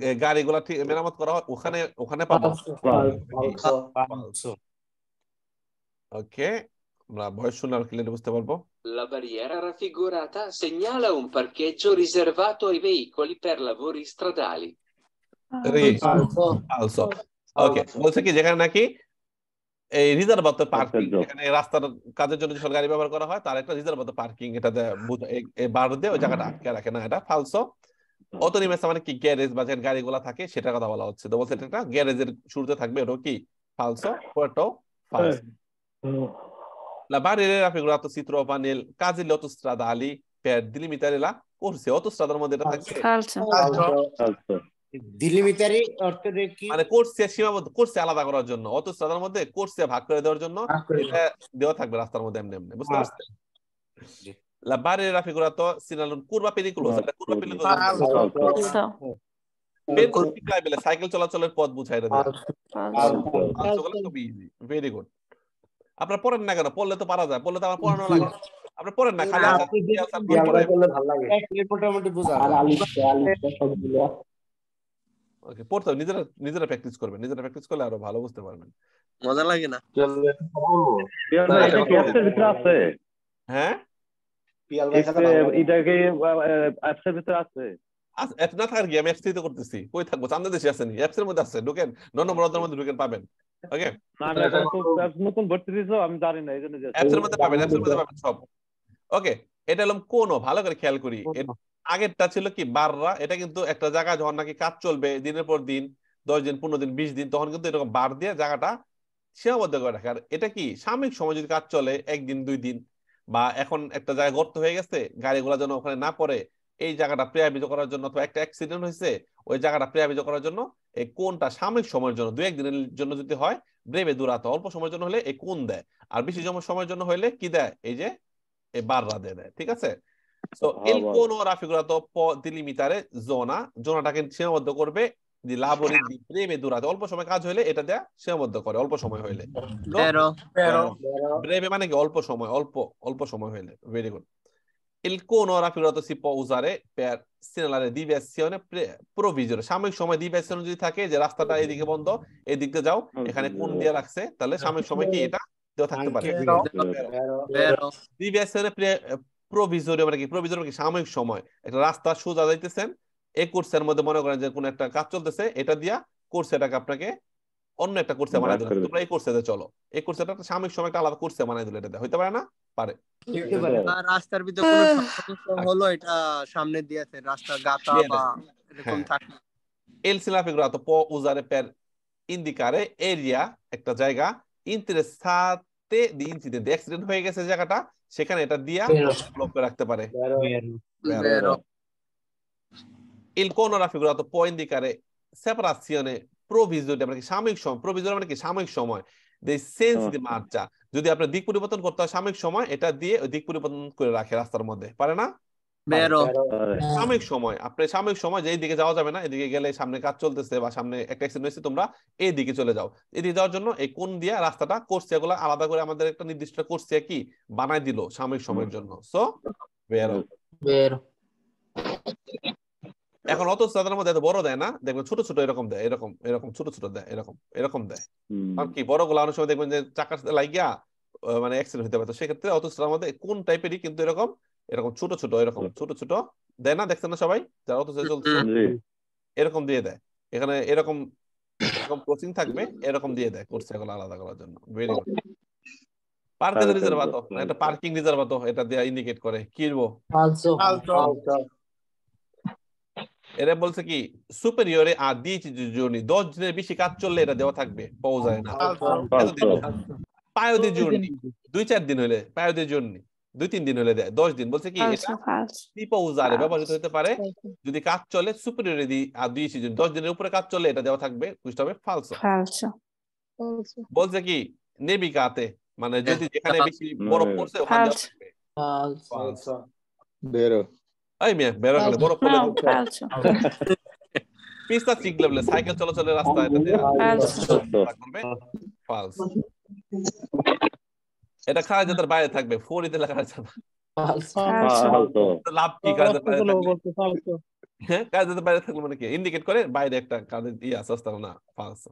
গ- গাড়িগুলা ঠিক মেরামত করা হয় ওখানে ওখানে পাবো falso falso, falso ওকে আমরা ভয়েস শুনে আর ক্লিয়ার বুঝতে পারবো La barriera raffigurata segnala un parcheggio riservato ai veicoli per lavori stradali. রি falso ফালসো ওকে বলছে কি যেখানে নাকি এই রিজার্ভ পার্কিং. যেখানে রাস্তার কাজের জন্য যেসব গাড়ি ব্যবহার করা হয় তার একটা রিজার্ভ পার্কিং এটা বার দিয়ে ওই জায়গাটা আটকে রাখে না এটা ফালসো অটোনিমাস মানে কি গ্যারেজ বা যেখানে গাড়িগুলো থাকে সেটার কথা বলা হচ্ছে। তো বলছে এটা একটা গ্যারেজের শুরুতে থাকবে ওটা কি ফালসো পরেরটাও ফালসো La barriera raffigurato si trova nel delle autostradali per delimitare la corsia. autostradar মধ্যে এটা falso, falso, ডিলিমিটারি অর্থ কি মানে কোর্সিয়া সীমাবদ্ধ কোর্সিয়া আলাদা করার জন্য অটোস্ট্রাদার মধ্যে কোর্সিয়া ভাগ করে দেওয়ার জন্য এটা দেওয়া। থাকবে রাস্তার মধ্যে এমনি এমনি বুঝতে আচ্ছা। পারছেন? barriera raffigurato segnala un curva pericolosa. এটা falso, perpendicolare সাইকেল চলাচলের পথ আনসারগুলো ভেরি গুড আপনারা পড়েন না কেন? পড়লে তো পারা যায় পড়লে তো আমার পড়ানো লাগে। না। আপনারা পড়েন না খালি আপনি মোটামুটি বোঝা Okay, পড়তে হবে নিজেরা নিজেরা প্র্যাকটিস করবেন নিজেরা প্র্যাকটিস করলে আরও ভালো বুঝতে পারবেন। মজা লাগে না? আছে? হ্যাঁ? পিয়াল এক্স- এটা কি অ্যাপসের ভিতরে আছে? অ্যাপ না থাকার কি? আমি অ্যাপস তো করতেছি। কই থাকব? চান্দা দেশে আছে নি অ্যাপসের মধ্যে আছে ঢুকেন। নন নম্বর মধ্যে ঢুকেন পাবেন। ওকে নতুন ভর্তি দিছো আমি জানি না এই জন্য যে- মধ্যে পাবেন অ্যাপসের মধ্যে পাবেন সব। ওকে এটা হলাম কোন ভালো করে খেয়াল করি। এর আগেরটা ছিল কি, বাররা, এটা কিন্তু একটা জায়গা যখন নাকি কাজ চলবে, দিনের পর দিন, দশ দিন, পনেরো দিন, বিশ দিন, তখন কিন্তু এরকম বার দিয়ে জায়গাটা সীমাবদ্ধ করে রাখে। আর এটা কি, সাময়িক সময় যদি কাজ চলে, একদিন, দুই দিন, বা এখন একটা জায়গায় গর্ত হয়ে গেছে, গাড়িগুলো যেন ওখানে না পড়ে, এই জায়গাটা প্রেয়াবিত করার জন্য অথবা একটা অ্যাক্সিডেন্ট হয়েছে, ওই জায়গাটা প্রেয়াবিত করার জন্য এই কোনটা সাময়িক সময়ের জন্য, দুই, একদিনের জন্য যদি হয়, ব্রেবে দূরাতে, অল্প সময়ের জন্য হলে এই কোন দেয়? আর বেশি সময়ের জন্য হলে কি দেয়? এই যে, এই বাররা দিয়ে দেয়, ঠিক আছে? তো il বল। cono raffigurato può delimitare জোনাটাকে সীমাবদ্ধ করবে durata অল্প সময় কাজ হইলে এটা দেয়া সীমাবদ্ধ করে অল্প সময় হইলে। মানে কি? অল্প সময় অল্প অল্প সময় হইলে। Very good il cono raffigurato si può usare per segnalare deviazione pre- provvisoria সাময়িক সময় deviation যদি থাকে যে রাস্তাটা এদিকে বন্ধ এদিক দিয়ে যাও এখানে কোন দিয়ে রাখছে? তাহলে সাময়িক সময় কি এটা দেওয়া থাকতে পারে প্রভিজরি মানে কি? প্রভিজরি মানে কি? সাময়িক সময়। একটা রাস্তা সোজা যাইতেছেন এই কোর্সের মধ্যে মনে করেন যে কোন একটা কাজ চলতেছে এটা দিয়া কোর্স এটাকে আপনাকে অন্য একটা কোর্সে বানাই দিল। তোমরা এই কোর্সে চলো। এই কোর্সে একটা সাময়িক সময় একটা আলাদা কোর্সে বানাই দিল এটা হইতে পারে না? পারে। পারে। রাস্তার ভিতরে কোনো সমস্যা হলো এটা সামনে দিয়েছে রাস্তা গাতা বা দেয়। এরকম হ্যাঁ। থাকে। il silafigurato può usare per indicare area একটা জায়গা interessate di incident অ্যাক্সিডেন্ট হয়ে গেছে জায়গাটা সেখানে এটা দিয়া লক্ষ্য রাখতে পারে। il cono raffigurato può indicare separazione provvisoria মানে কি সাময়িক সময়? Provvisoria মানে কি সাময়িক সময়? Dei sensi di marcia যদি আপনার দিক পরিবর্তন করতে হয় সাময়িক সময় এটা দিয়ে ওই দিক পরিবর্তন করে রাখে রাস্তার মধ্যে। পারে না? সাময়িক সময় আপনি সাময়িক সময় যে দিকে যাওয়া যাবে না এদিকে গেলে সামনে কাজ চলতেছে বা সামনে একটা অ্যাক্সিডেন্ট হয়েছে তোমরা এই দিকে চলে যাও। এদিকে যাওয়ার জন্য এই কোন দিয়া রাস্তাটা কোর্সিয়া গুলো আলাদা করে আমাদের একটা নির্দিষ্ট কোর্সিয়া কি বানাই দিল সাময়িক সময়ের জন্য। সো বেরো এখন অত সাধারণ মধ্যে এত বড় দেয় না দেখবেন ছোট ছোট এরকম দেয় এরকম এরকম ছোট ছোট দেয় এরকম এরকম দেয়। কারণ কি বড়গুলো অনেক সময় দেখবেন যে চাকার সাথে লাগিয়া মানে অ্যাক্সিডেন্ট হতে পারে। তো সেক্ষেত্রে অত সাধারণ মধ্যে কোন টাইপেরই কিন্তু এরকম এরকম ছোট ছোট এরকম ছোট ছোট। দেয় না? দেখছেন না সবাই? যারা অত চলছে? এরকম দিয়ে দেয়। এখানে এরকম এরকম কোচিং থাকবে এরকম দিয়ে দেয় কোর্স এগুলো আলাদা করার জন্য। Very good parking perfect. এটা পার্কিং রিজার্ভাতো এটা দিয়ে ইন্ডিকেট করে। কি বলব? এরা বলছে কি সুপেরিয়রে আর দিয়েছি জর্নি দশ দিনের বেশি কাজ চললে এটা দেওয়া থাকবে। পাওয়া যায় না। পায়োদি জর্নি দুই চার দিন হলে পায়োদি জর্নি দুই তিন দিন হলে দেয় দশ দিন। বলছে কি falso, টিপোজারে ব্যবহৃত হতে পারে। যদি কাজ চলে সুপিরিয়র আর দুই সিজন দশ দিনের উপরে কাজ চলে এটা দেওয়া থাকবে বুঝতে হবে ফালসো বলছে কি নেবিকাতে মানে যদি যেখানে বেশি বরফ পড়ছে ওখানে Falso. বেরো। এই মেয়ে বেরো গেলে বরফ পড়লে পিস্তা চিকলে বলে সাইকেল চলাচলের রাস্তা এটা দেওয়া করবে। ফালস এটা খাওয়া যাদের বাইরে থাকবে ফোরিতে লেখা আছে লাভ কি কাজের বাইরে হ্যাঁ কাজের বাইরে থাকলে মানে কি? ইন্ডিকেট করে বাইরে একটা কাজের ইয়ে আছে আসতে না false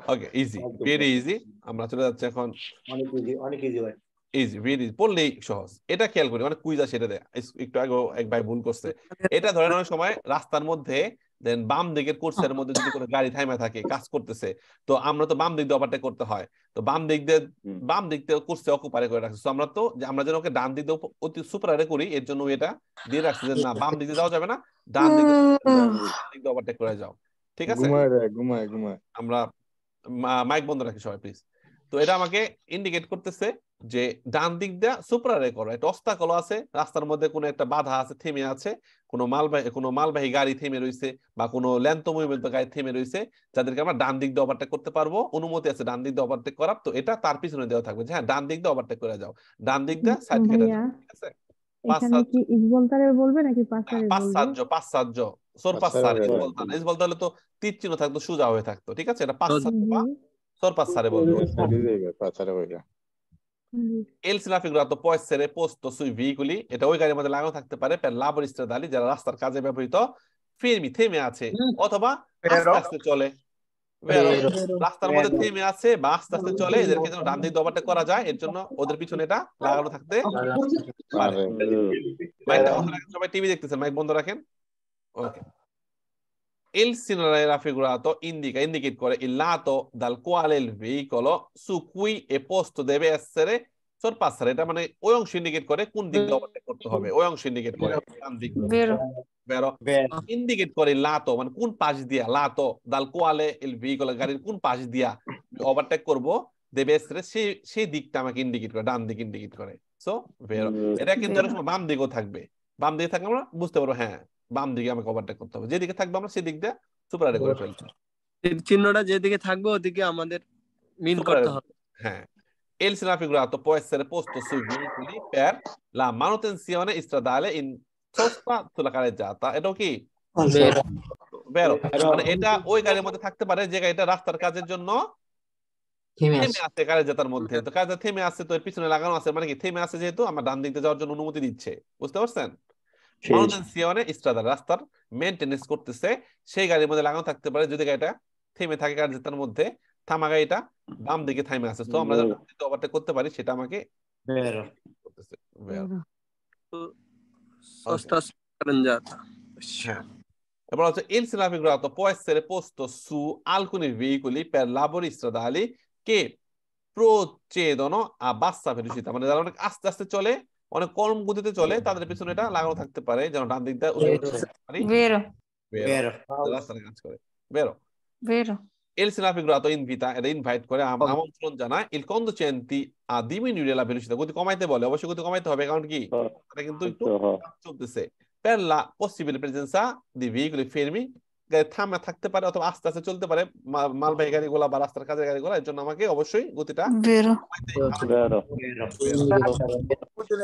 okay easy very easy আমরা চলে যাচ্ছি এখন। অনেক ইজি অনেক ইজি ভাই। ইজি ভেরি পড়লেই সহজ। এটা খেয়াল করি মানে কুইজ আসে এটা একটু আগে এক ভাই ভুল করছে। এটা ধরেন অনেক সময় রাস্তার মধ্যে দেন বাম দিকের কোর্সের মধ্যে যদি কোনো গাড়ি থামে থাকে কাজ করতেছে তো আমরা তো বাম দিক দিয়ে ওভারটেক করতে হয়। তো বাম দিক দিয়ে বাম দিক দিয়ে কোর্সে অকুপারে করে রাখছি। আমরা তো যে আমরা যেন ওকে ডান দিক দিয়ে অতি সুপারে করি এর জন্য এটা দিয়ে রাখছি যে না বাম দিক দিয়ে যাওয়া যাবে না ডান দিক দিয়ে ডান দিক দিয়ে ওভারটেক করে যাও। ঠিক আছে? ঘুমায় ঘুমায় ঘুমায়। আমরা মাইক বন্ধ রাখি সবাই প্লিজ তো এটা আমাকে ইন্ডিকেট করতেছে যে ডান দিক দিয়ে সুপ্রারে করো একটা অস্তাকল আছে রাস্তার মধ্যে কোনো একটা বাধা আছে থেমে আছে কোনো মালবাহী কোনো মালবাহী গাড়ি থেমে রয়েছে বা কোনো ল্যান্ত মুভমেন্ট গাড়ি থেমে রয়েছে যাদেরকে আমরা ডান দিক দিয়ে ওভারটেক করতে পারব অনুমতি আছে ডান দিক দিয়ে ওভারটেক করার তো এটা তার পিছনে দেওয়া থাকবে যে হ্যাঁ ডান দিক দিয়ে ওভারটেক করে যাও ডান দিক দিয়ে সাইড কেটে যাও ঠিক আছে? তো তীর চিহ্ন থাকতো সোজা হয়ে থাকতো ঠিক আছে? এটা পাঁচ সাত বইরা জি il significato può essere posto sui veicoli এটা ওই গাড়ির মধ্যে লাগানো থাকতে পারে per lavori stradali যারা রাস্তার কাজে ব্যবহৃত ফেরমি থেমে আছে অথবা আস্তে আস্তে চলে Vero? রাস্তার মধ্যে থেমে আছে বা আস্তে আস্তে চলে এদেরকে যেন ডান দিক দবাটা করা যায় এর জন্য ওদের পিছনে এটা লাগানো থাকতে পারে মাইকটা সবাই টিভি দেখতেছেন মাইক বন্ধ রাখেন ওকে Il segnale raffigurato indica, indicate করে il lato dal quale il veicolo su cui è posto deve essere sorpassare এটা মানে ওই অংশ ইন্ডিকেট করে কোন দিক দিয়ে করতে হবে ওই অংশ ইন্ডিকেট করে ডান দিক বেরো ইন্ডিকেট করে লাতো মানে কোন পাশ দিয়া লাতো dal quale il veicolo গাড়ির কোন পাশ দিয়া ওভারটেক করব দেবে essere সেই সেই দিকটা আমাকে ইন্ডিকেট করে ডান দিক ইন্ডিকেট করে সো বেরো এটা কিন্তু বাম দিকেও থাকবে বাম দিকে থাকলে আমরা বুঝতে পারব হ্যাঁ বাম দিকে আমাকে ওভারটেক করতে হবে। যেদিকে থাকবে আমরা সেদিক দিয়ে সুপার করে তীর চিহ্নটা যেদিকে থাকবে ওদিকে আমাদের মিন করতে হবে। হ্যাঁ। Il segno raffigurato può essere posto sui veicoli per la manutenzione stradale in sosta sulla carreggiata এটাও কি? বেরো মানে এটা ওই গাড়ির মধ্যে থাকতে পারে যে গাড়িটা রাস্তার কাজের জন্য থেমে আছে কারেজাতার মধ্যে। তো কাজে থেমে আছে তো পিছনে লাগানো আছে মানে কি? থেমে আছে যেহেতু আমার ডান দিক যাওয়ার জন্য অনুমতি দিচ্ছে। বুঝতে পারছেন? মানুষজনে স্ট্রাদার রাস্তার মেনটেনেন্স করতেছে সেই গাড়ির মধ্যে লাগানো থাকতে পারে যদি গাড়িটা থেমে থাকে মধ্যে। থামা গাড়িটা বাম দিকে থামে আছে। তো আমরা যদি ওভারটেক করতে পারি সেটা আমাকে করতেছে হ্যাঁ এবার হচ্ছে il significato può essere posto su alcuni veicoli per lavori stradali che procedono a bassa velocità। মানে যারা অনেক আস্তে আস্তে চলে অনেক কম গতিতে চলে তাদের পিছনে এটা লাগানো থাকতে পারে যেন ডান দিকটা বেরো। বেরো। রাস্তাটা কাজ করে। বেরো। এটা ইনভাইট করে আমন্ত্রণ জানায়। ইলকন্দ চেন্তি কমাইতে বলে অবশ্যই গতি কমাইতে হবে কারণ কি? কিন্তু একটু চলতেছে। পেরলা পসিবিল প্রেজেন্সা থামা থাকতে পারে অথবা আস্তে আস্তে চলতে পারে মালবাহী গাড়িগুলা বা রাস্তার কাজের গাড়িগুলা এর জন্য আমাকে অবশ্যই গতিটা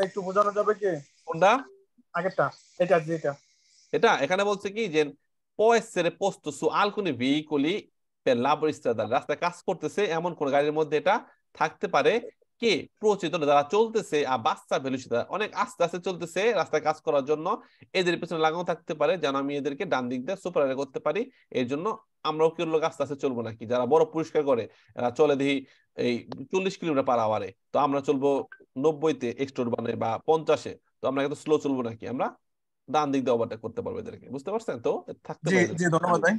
একটু বোঝানো যাবে কি? কোনটা? আগেরটা এটা যেটা। এটা এখানে বলছে কি যে alcuni veicoli per lavori stradali রাস্তায় কাজ করতেছে এমন কোন গাড়ির মধ্যে এটা থাকতে পারে। কে প্রচেতন যারা চলতেছে আর বাচ্চা ভেলোসিটা অনেক আস্তে আস্তে চলতেছে রাস্তায় কাজ করার জন্য। এদের পিছনে লাগানো থাকতে পারে যেন আমি এদেরকে ডান দিক দিয়ে সুপার করতে পারি। এর জন্য আমরাও কি লোক আস্তে আস্তে চলবো নাকি? যারা বড় পরিষ্কার করে এরা চলে দেখি এই চল্লিশ কিলোমিটার পার আওয়ারে তো আমরা চলবো নব্বইতে এক্সটোর বানে বা পঞ্চাশে তো আমরা কিন্তু স্লো চলবো নাকি? আমরা ডান দিক দিয়ে ওভারটেক করতে পারব এদেরকে। বুঝতে পারছেন? তো থাকতে ধন্যবাদ ভাই।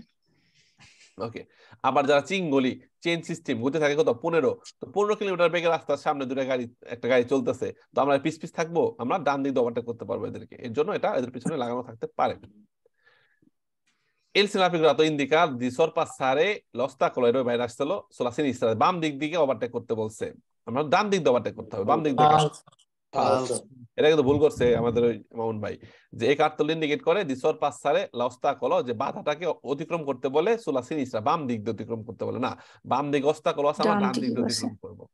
ওকে আবার যারা চিঙ্গলি চেন সিস্টেম গতি থাকে কত? পনেরো। তো পনেরো কিলোমিটার বেগে রাস্তার সামনে দুটো গাড়ি একটা গাড়ি চলতেছে। তো আমরা পিস পিস থাকব আমরা ডান দিক দিয়ে ওভারটেক করতে পারব এদেরকে। এর জন্য এটা এদের পিছনে লাগানো থাকতে পারে। Il significato indica di sorpassare l'ostacolo এর বাইরে আসছিল sulla sinistra বাম দিক দিকে ওভারটেক করতে বলছে। আমরা ডান দিক দিয়ে ওভারটেক করতে হবে বাম দিক দিয়ে এটা কিন্তু ভুল করছে আমাদের ওই মামুন ভাই। যে এই কার্তল ইন্ডিকেট করে দি sorpassare l'ostacolo যে বাধাটাকে অতিক্রম করতে বলে সুলা সিনিস্ট্রা বাম দিক দিয়ে অতিক্রম করতে বলে। না বাম দিকে অস্তাকল আছে আমরা ডান দিক দিয়ে। অতিক্রম করব।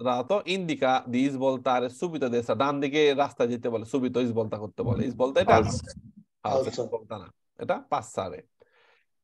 significato indica di svoltare subito a destra ডান দিকে রাস্তা যেতে বলে subito svolta করতে বলে। svolta এটা? Falso, svolta না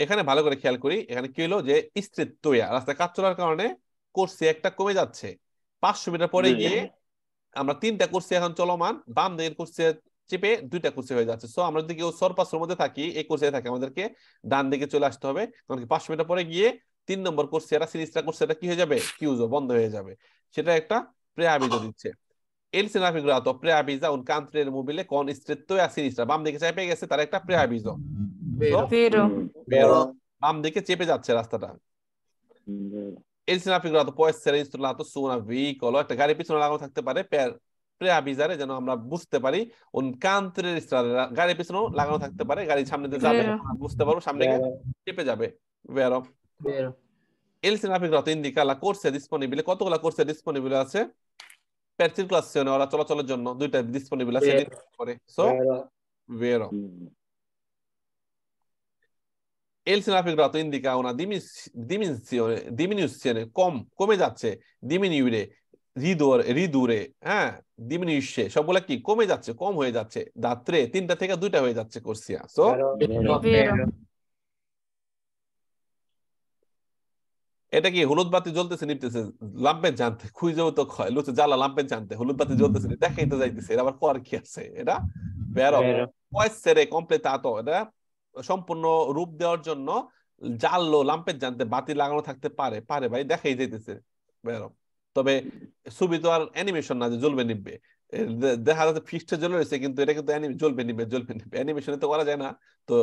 এখানে ভালো করে খেয়াল করি এখানে কি হলো যে স্ত্রীত্ব রাস্তায় কাজ চলার কারণে কোর্সে একটা কমে যাচ্ছে। পাঁচশো মিটার পরে গিয়ে আমরা তিনটা কোর্সে এখন চলমান বাম দিকের কোর্সে চেপে দুইটা কোর্সে হয়ে যাচ্ছে। সো আমরা যদি কেউ সরপাসের মধ্যে থাকি এই কোর্সে থাকি আমাদেরকে ডান দিকে চলে আসতে হবে। কারণ কি পাঁচশো মিটার পরে গিয়ে তিন নম্বর কোর্সে এটা সিরিজটা কোর্সে এটা কি হয়ে যাবে? কিউজো বন্ধ হয়ে যাবে। সেটা একটা প্রেয়াবিজো দিচ্ছে। Senafigrato preavisa un country mobile con stretto a sinistra বাম দিকে চেপে গেছে তার একটা প্রেয়াবিজো বাম চেপে যাচ্ছে রাস্তাটা। এর সিনাফিক রাত একটা গাড়ি পিছনে লাগানো থাকতে পারে যেন আমরা বুঝতে পারি উন পিছনে লাগানো থাকতে পারে গাড়ি সামনে যাবে বুঝতে পারব সামনে চেপে যাবে। বেরো এল সিনাফিক রাত ইন্দিকা লা কোর্সে ডিসপনিবিল কতগুলা কোর্সে ডিসপনিবিল আছে? পেয়ার সিরকুলেশনে ওরা চলাচলের জন্য দুইটা ডিসপনিবিল আছে El senafigrato indica una dimis- diminuzione কম কমে যাচ্ছে diminuire ridurre ridurre হ্যাঁ diminuisce সবগুলা কি কমে যাচ্ছে কম হয়ে যাচ্ছে da tre তিনটা থেকে দুইটা হয়ে যাচ্ছে corsia so Vero. Vero. এটা কি হলুদ বাতি জ্বলতেছে নিপতেছে লাম্পের জানতে খুঁজেও তো খয় লুচে জ্বালা লাম্পের জানতে হলুদ বাতি জ্বলতেছে নি, দেখাই তো যাইতেছে এটা আবার কর কি আছে এটা বেরো Vero. può essere completato এটা সম্পূর্ণ রূপ দেওয়ার জন্য জানলো লাম্পের জানতে বাতি লাগানো থাকতে পারে পারে ভাই, দেখাই যাইতেছে বেরো তবে ছবি তো আর অ্যানিমেশন না যে জ্বলবে নিবে দেখা যাচ্ছে ফিক্সটা জ্বলে রয়েছে, কিন্তু এটা কিন্তু জ্বলবে নিবে জ্বলবে নিবে অ্যানিমেশনে তো করা যায় না। তো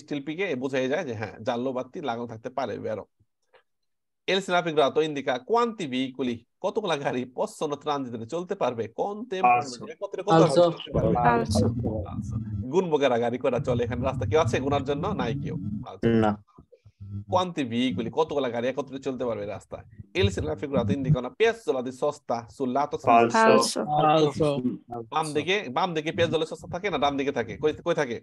স্টিল পিকে বোঝাই যায় যে হ্যাঁ জানলো বাতি লাগানো থাকতে পারে বেরো El senafigrato indica quanti veicoli কতগুলা গাড়ি possono transitare চলতে পারবে? কত গাড়ি কারা চলে? এখানে রাস্তা কেউ আছে গুনার জন্য? নাই কেউ. না। quanti veicoli কতগুলা গাড়ি একত্রে চলতে পারবে রাস্তায়? Il senafigrato indica una piazzola di sosta sul lato sinistro Falso. বাম দিকে বাম দিকে পেঁয়াজ সস্তা থাকে না? ডান দিকে থাকে। কই কই থাকে?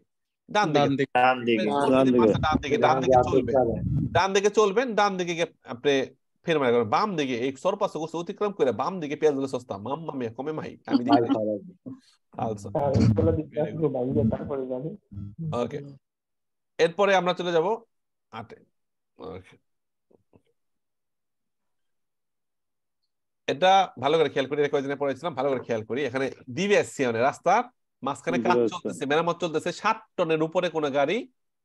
ডান দিকে। ডান দিকে। ডান দিকে। ডান দিকে ডান দিকে চলবে। ডান দিকে চলবেন ডান দিকে আপনি ফের করবেন বাম দিকে এই সরপাস অতিক্রম করে বাম দিকে পেঁয়াজগুলো সস্তা। মাম্মা মিয়া কমে মাই আমি দিই আলসো। ওকে। এরপরে আমরা চলে যাব আটে. এটা ভালো করে খেয়াল করি কয়েকদিনে পড়েছিলাম ভালো করে খেয়াল করি। এখানে ডিভিয়েশনে রাস্তা মাঝখানে কাজ চলতেছে মেরামত চলতেছে। ষাট টনের উপরে কোনো গাড়ি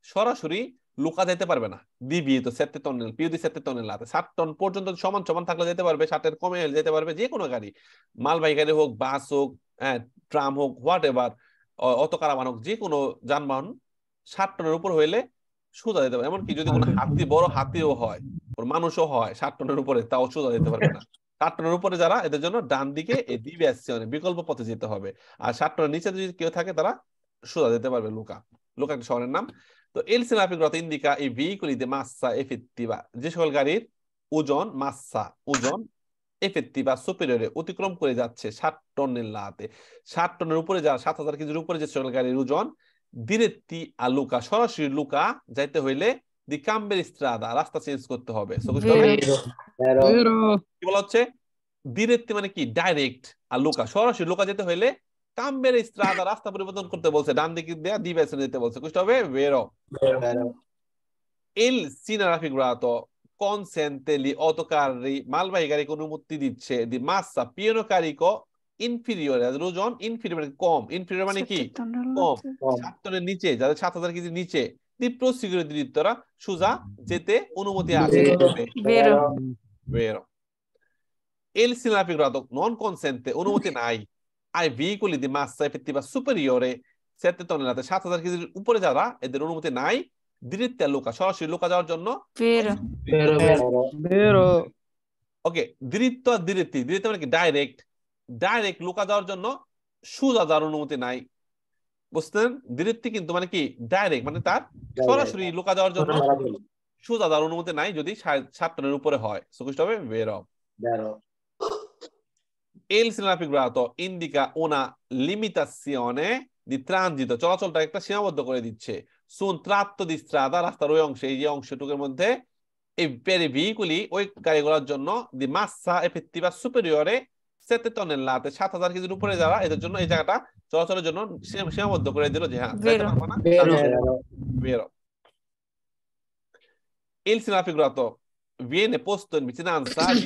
সরাসরি লুকা যেতে পারবে না। ডিভিয়ে তো সেতে টনেল পিউদি সেতে টনেল আছে ষাট টন পর্যন্ত সমান সমান থাকলে যেতে পারবে ষাটের কমে যেতে পারবে যে কোনো গাড়ি। মালবাহী গাড়ি হোক, বাস হোক হ্যাঁ ট্রাম হোক হোয়াট এভার অত কারাবান হোক, যে কোনো যানবাহন ষাট টনের উপর হইলে সোজা যেতে পারে এমনকি যদি কোনো হাতি, বড় হাতিও হয়, ওর মানুষও হয় ষাট টনের উপরে, তাও সোজা যেতে পারবে না। ষাট টনের উপরে যারা, এদের জন্য ডান দিকে এই ডিভিয়েশনে বিকল্প পথে যেতে হবে। আর ষাট টনের নিচে যদি কেউ থাকে, তারা সোজা যেতে পারবে, লুকা। লুকা একটা শহরের নাম। তো এল সিনাপিগ্রত ইন্ডিকা এই di massa effettiva যে সকল গাড়ির ওজন মাসা ওজন এফেক্টিভা সুপিরিয়রে অতিক্রম করে যাচ্ছে ষাট টনের লাতে। ষাট টনের উপরে যা সাত হাজার কেজির উপরে যে সকল গাড়ির ওজন দিরেত্তি আর লুকা সরাসরি লুকা যাইতে হইলে দি কাম্বের স্ট্রাদা রাস্তা চেঞ্জ করতে হবে. কি বলা হচ্ছে? দিরেত্তি মানে কি? ডাইরেক্ট আর লুকা সরাসরি লুকা যেতে হইলে কামের স্ত্রাদা রাস্তা পরিবর্তন করতে বলছে ডান দিকে দেয়া দিবে এসে বলছে। কুষ্ট হবে বেরো। এল সিনারাফি গ্রাত অনুমতি মানে কম। মানে কি? কম। সাতটনের নিচে যাদের সাত হাজার কেজি নিচে দি প্রসিকিউর দৃত্তরা সুজা যেতে অনুমতি আছে নন কনসেন্টে অনুমতি নাই। Ai veicoli di massa effettiva superiore 7 tonnellate সাত হাজার কেজির উপরে যারা এদের অনুমতি নাই দিরিত্তে লোকা সরাসরি লোকা যাওয়ার জন্য. ওকে দৃত্ত আর দৃত্তি দৃত্ত মানে কি? ডাইরেক্ট ডাইরেক্ট লুকা যাওয়ার জন্য সোজা যাওয়ার অনুমতি নাই। বুঝতেন দৃত্তি কিন্তু মানে কি? ডাইরেক্ট মানে তার সরাসরি লুকা যাওয়ার জন্য সোজা যাওয়ার অনুমতি নাই যদি সাত টনের উপরে হয়। সুকুষ্ট হবে বের. Il cinematografo indica una limitazione di transito চলাচলটা একটা সীমাবদ্ধ করে দিচ্ছে su un tratto di strada রাস্তার ওই অংশে এই যে অংশটুকুর মধ্যে এই per i veicoli ওই গাড়িগুলোর জন্য দি মাসা effettiva superiore sette tonnellate সাত হাজার কেজির উপরে যারা এদের জন্য এই জায়গাটা চলাচলের জন্য সীমা- সীমাবদ্ধ করে দিল যে হ্যাঁ যাইতে Vero. পারবো না Vero. Vero. Il Sino figurato viene posto in vicinanza di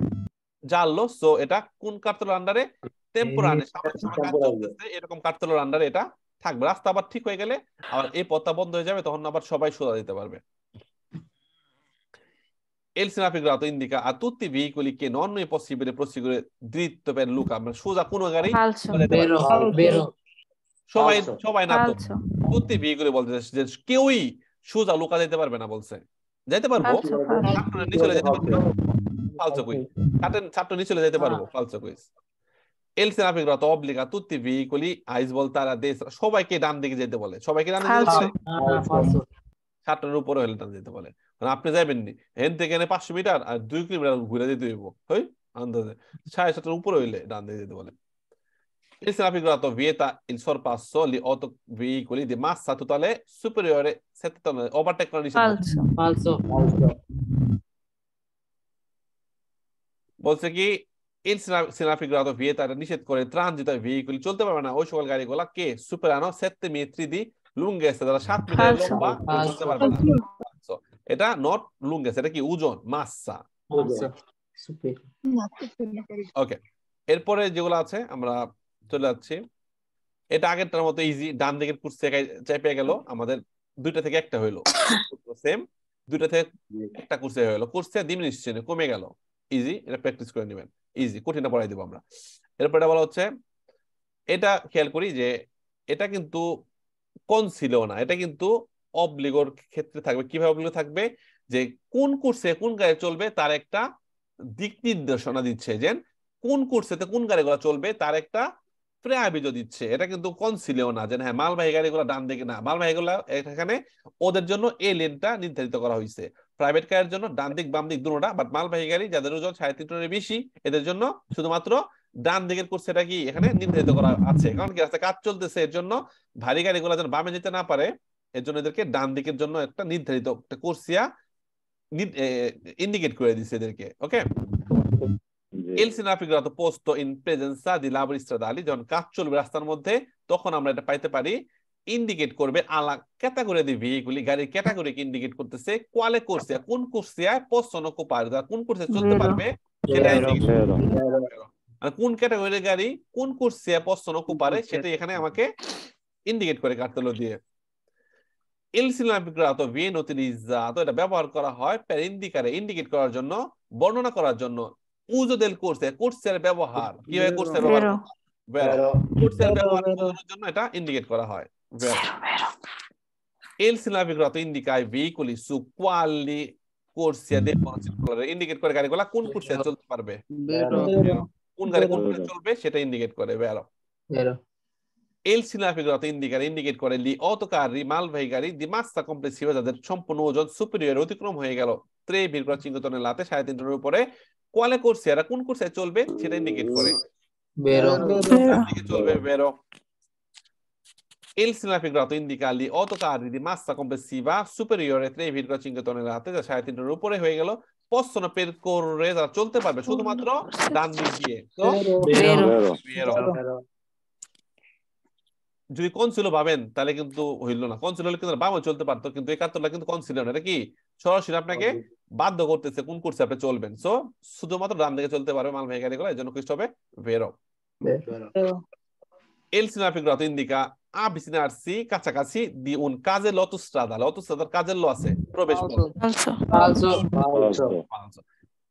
জানলো সো এটা কোন কার্তেলোর আন্ডারে টেম্পোরারি এরকম কার্তেলোর আন্ডারে এটা থাকবে। রাস্তা আবার ঠিক হয়ে গেলে আবার এই পথটা বন্ধ হয়ে যাবে তখন আবার সবাই সোজা দিতে পারবে। Il Senafigrato indica a tutti i veicoli che non è possibile proseguire dritto per Luca মানে সোজা কোনো গাড়ি? Falso. চলে যেতে পারবে Vero. Vero. সবাই সবাই না তো Falso. তুত্তি veicoli বলতে যে কেউই সোজা লুকা যেতে পারবে না বলছে। যাইতে পারব? যেতে পারব। ফালসো কুইজ কাটেন ছাত্র নিচলে যেতে পারব ফালসো কুইজ এল tutti i veicoli a svoltare a destra সবাইকে ডান দিকে যেতে বলে সবাইকে ডান দিকে যেতে. বলে Ah. ছাত্রের উপরে হলে ডান যেতে বলে কারণ আপনি যাবেন নি হেন থেকে এনে পাঁচশো মিটার আর দুই কিলোমিটার ঘুরে যেতে হইব হই আন্দাজে সাড়ে সাতটার উপরে হইলে ডান দিকে যেতে বলে Il senafigrato vieta il sorpasso gli otto veicoli di massa totale superiore 7 tonnellate. Overtake করা নিষেধ বলছে। Falso. Falso. Falso. বলছে কি নিষেধ করে ট্রানজিট ভেহিকল চলতে পারবে না। ওই সকল গাড়িগুলা কে? সুপারানো 7 metri di lunghezza যারা 7 মিটার লম্বা চলতে পারবে না। এটা নট লুঙ্গেস এটা কি ওজন? মাসা ওকে এরপরে যেগুলো আছে আমরা চলে যাচ্ছি। এটা আগেরটার মতো ইজি ডান দিকের কুর্সি চাইপে গেল। আমাদের দুইটা থেকে একটা হইল। সেম দুইটা থেকে একটা কুর্সি হয়ে গেল। কুর্সি ডিমিনিশন কমে গেল। ইজি এটা প্র্যাকটিস করে নেবেন। ইজি কঠিনটা পড়াই দেবো আমরা। এরপর এটা বলা হচ্ছে, এটা খেয়াল করি যে এটা কিন্তু কোন ছিল না, এটা কিন্তু অবলিগোর ক্ষেত্রে থাকবে। কীভাবে অবলিগো থাকবে? যে কোন কোর্সে কোন গাড়ি চলবে তার একটা দিক নির্দেশনা দিচ্ছে যে কোন কোর্সেতে কোন গাড়িগুলো চলবে তার একটা প্রেয়াবিজ দিচ্ছে। এটা কিন্তু কনসিলেও না যে হ্যাঁ মালবাহী গাড়িগুলো ডান দিকে না, মালবাহী গুলো এখানে ওদের জন্য এ লেনটা নির্ধারিত করা হয়েছে প্রাইভেট কারের জন্য ডান দিক বাম দিক দুটোটা বাট মালবাহী গাড়ি যাদের ওজন সাড়ে তিন টনের বেশি এদের জন্য শুধুমাত্র ডান দিকের কোর্স এটা কি এখানে নির্ধারিত করা আছে। কারণ কি রাস্তায় কাজ চলতেছে এর জন্য ভারী গাড়িগুলো যেন বামে যেতে না পারে এর জন্য এদেরকে ডান দিকের জন্য একটা নির্ধারিত একটা কোর্সিয়া ইন্ডিকেট করে দিচ্ছে এদেরকে ওকে Il sinafigrato posto in presenza di lavori stradali যখন কাজ চলবে রাস্তার মধ্যে তখন আমরা এটা পাইতে পারি। ইন্ডিকেট করবে আলা ক্যাটাগরি দি ভেহিকুলি গাড়ির ক্যাটাগরিকে ইন্ডিকেট করতেছে কোয়ালে কোর্সিয়া কোন কোর্সিয়ায় পোস্টন কোপার কোন কোর্সে চলতে পারবে সেটা কোন ক্যাটাগরির গাড়ি কোন কোর্সিয়া পোস্টন কোপারে সেটা এখানে আমাকে ইন্ডিকেট করে কার্তেলো দিয়ে। Sinafigrato viene utilizzato এটা ব্যবহার করা হয় per indicare ইন্ডিকেট করার জন্য বর্ণনা করার জন্য। Del corse কোর্সের ব্যবহার কীভাবে কোর্সের ব্যবহার. কোর্সের ব্যবহার. বোঝানোর জন্য এটা ইন্ডিকেট করা হয়। Vero. Vero, vero. Il sinafigrato indica i veicoli su quali corsia devono circolare indicate করে গাড়িগুলা কোন কোর্সে চলতে পারবে কোন গাড়ি কোন Vero. কোর্সে চলবে সেটা ইন্ডিকেট করে Vero. Vero. Il sinafigrato indica indicate করে লি অটোকারি মালবাহী গাড়ি দি মাস্তা কমপ্লেসিভা যাদের সম্পূর্ণ ওজন সুপিরিয়র অতিক্রম হয়ে গেল ত্রে ভিড় চিঙ্গ টনের লাতে সাড়ে তিন টনের উপরে কোয়ালে কোর্সে এরা কোন কোর্সে চলবে সেটা ইন্ডিকেট করে Vero. চলবে বেরো Il sinafigrato indica gli autocarri di massa complessiva superiore a 3,5 tonnellate, যা সাড়ে তিন টনের উপরে হয়ে গেল possono percorrere যারা চলতে পারবে শুধুমাত্র ডান দিক দিয়ে তো Vero. Vero. বেরো Vero. যদি কনসিল ভাবেন তাহলে কিন্তু হইল না কনসিল হলে কিন্তু বামে চলতে পারতো কিন্তু এই কাতরটা কিন্তু কনসিল না এটা কি সরাসরি আপনাকে বাধ্য করতেছে কোন কোর্সে আপনি চলবেন সো শুধুমাত্র ডান দিকে চলতে পারবে মালবাহী গাড়িগুলো এই জন্য খ্রিস্ট হবে ভেরো Vero. Il sinafigrato indica avvicinarsi কাছাকাছি di un autostradal কাজেল্লো আছে প্রবেশ।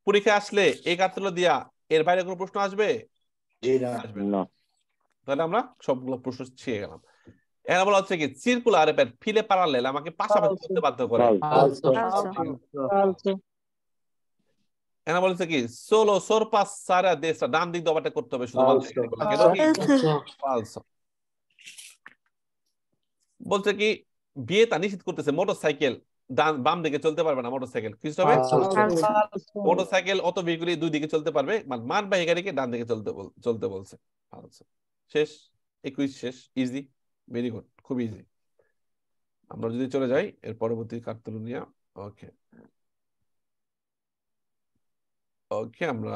পরীক্ষায় আসলে এই কাতরগুলো দিয়া এর বাইরে কোনো প্রশ্ন আসবে না। তাহলে আমরা সবগুলো প্রশ্ন শিখে গেলাম এরা বলা হচ্ছে কি সিরকুলার ফিলে প্যারালেল আমাকে পাশাপাশি করতে বাধ্য করে. এনা বলছে কি সোলো sorpassare a destra ডান দিক ওভারটেক করতে হবে শুধুমাত্র এটা কি falso বলছে নিষেধ করতেছে মোটরসাইকেল ডান বাম দিকে চলতে পারবে না মোটরসাইকেল কি হবে falso, মোটরসাইকেল অত ভেহিকুলি দুই দিকে চলতে পারবে মানে মানবাহী গাড়িকে ডান দিকে চলতে চলতে বলছে। শেষ একুশ শেষ ইজি ভেরি গুড খুব ইজি আমরা যদি চলে যাই এর পরবর্তী কার্তুলুনিয়া ওকে ওকে আমরা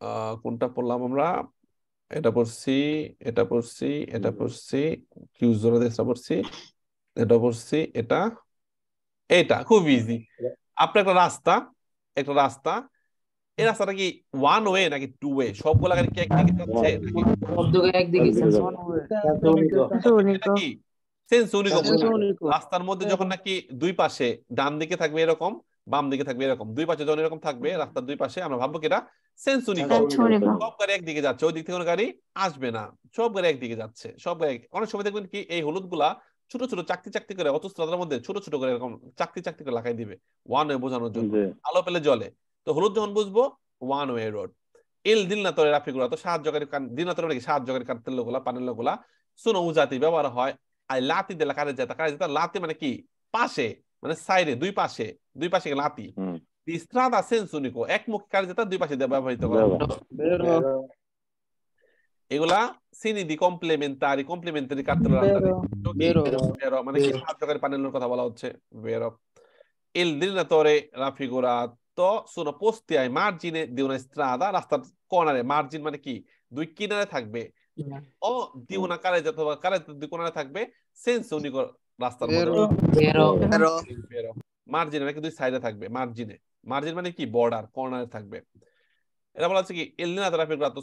আহ, কোনটা পড়লাম আমরা? এটা পড়ছি এটা পড়ছি এটা পড়ছি কিউজ ধরে দেশটা পড়ছি এটা পড়ছি এটা এটা খুব ইজি আপনার একটা রাস্তা একটা রাস্তা এই রাস্তাটা কি ওয়ান ওয়ে নাকি টু ওয়ে সবগুলো গাড়ি কি একদিকে যাচ্ছে নাকি? রাস্তার মধ্যে যখন নাকি দুই পাশে ডান দিকে থাকবে এরকম বাম দিকে থাকবে এরকম। দুই পাশে যখন এরকম থাকবে রাস্তার দুই পাশে আমরা ভাববো কি এটা? সেন্স উনিকো senso unico, সব গাড়ি একদিকে যাচ্ছে ওই দিক থেকে কোনো গাড়ি আসবে না। সব গাড়ি একদিকে যাচ্ছে। সব গাড়ি অনেক সময় দেখবেন কি এই হলুদগুলা ছোট ছোট চাকতি চাকতি করে অতস্ত্রাদের মধ্যে ছোট ছোট করে এরকম চাকতি চাকতি করে লাগাই দিবে। ওয়ান ওয়ে বোঝানোর জন্য। আলো পেলে জলে তো হলুদ যখন বুঝব ওয়ান ওয়ে রোড এল দিল না তোর রাফিগুলা তো সাহায্যকারী কান দিল না তোর নাকি সাহায্যকারী কান্তের লোকগুলা পানের লোকগুলা শুনো উজাতি ব্যবহার হয়। আর লাতি দিলা কারে যেতা কারে যেতা লাতি মানে কি? পাশে। মানে সাইডে দুই পাশে দুই পাশে লাতি হুম। স্ত্রাদা সেন্স উনিকো একমুখী কারে যেতা দুই পাশে ব্যবহৃত করা. এগুলা সিনি দি কমপ্লিমেন্টারি কমপ্লিমেন্টারি. ভেরো মানে কি. সাহায্যকারী প্যানেলের কথা বলা হচ্ছে। ভেরো il delineatore raffigurato sono posti ai margini di una strada রাস্তার কর্নারে মার্জিন মানে কি? দুই কিনারে থাকবে। ও দি una carreggiata অথবা carreggiata দুই কোণারে থাকবে। সেন্স উনিকো রাস্তার মার্জিনে নাকি দুই সাইডে থাকবে মার্জিনে মার্জিন মানে কি? বর্ডার কর্নারে থাকবে। এটা বলা হচ্ছে কি? Raffigurato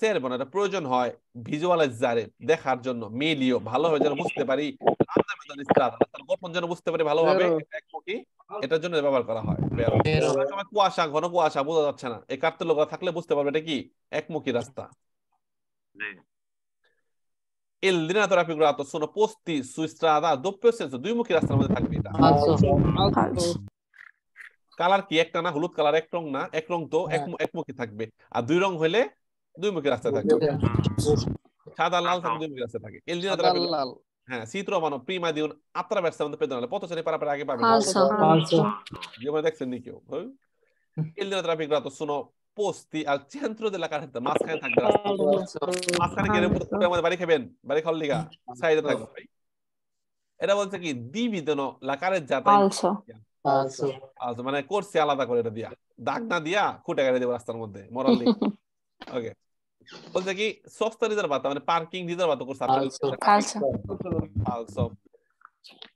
servono এটা প্রয়োজন হয় ভিজুয়ালাইজারে দেখার জন্য। মেলিও ভালোভাবে যেন বুঝতে পারি। গঠন যেন বুঝতে পারি ভালোভাবে। এটার জন্য ব্যবহার করা হয়। কুয়াশা ঘন কুয়াশা বোঝা যাচ্ছে না। এই কার্তের লোক থাকলে বুঝতে পারবে এটা কি? একমুখী রাস্তা। Il delineatore raffigurato sono posti su strada a doppio senso দুইমুখী রাস্তার মধ্যে থাকবে এটা কালার কি একটা না হলুদ কালার এক রং না এক রং তো এক একমুখী থাকবে আর দুই রং হলে দুইমুখী রাস্তা থাকবে সাদা লাল থাকবে দুইমুখী রাস্তা থাকে delineatore raffigurato হ্যাঁ si trovano prima di un attraversamento pedonale পথচারী পারাপারে আগে পাবে. জীবনে দেখছেন নি কেউ হ্যাঁ? Il delineatore raffigurato sono posti al centro della carta মাঝখানে থাকবে রাস্তা মাঝখানে গেলে পুরো আমাদের বাড়ি খাবেন বাড়ি খাওয়ার লিগা সাইডে থাকবে ভাই এটা বলছে কি la carreggiata in Falso. Falso. আচ্ছা মানে করছে আলাদা করে এটা দিয়া দাগ না দিয়া খুঁটে গেড়ে দেবো রাস্তার মধ্যে মরাল ওকে বলছে কি সস্তা রিজার্ভ মানে পার্কিং রিজার্ভ করছে Falso. Falso. Falso.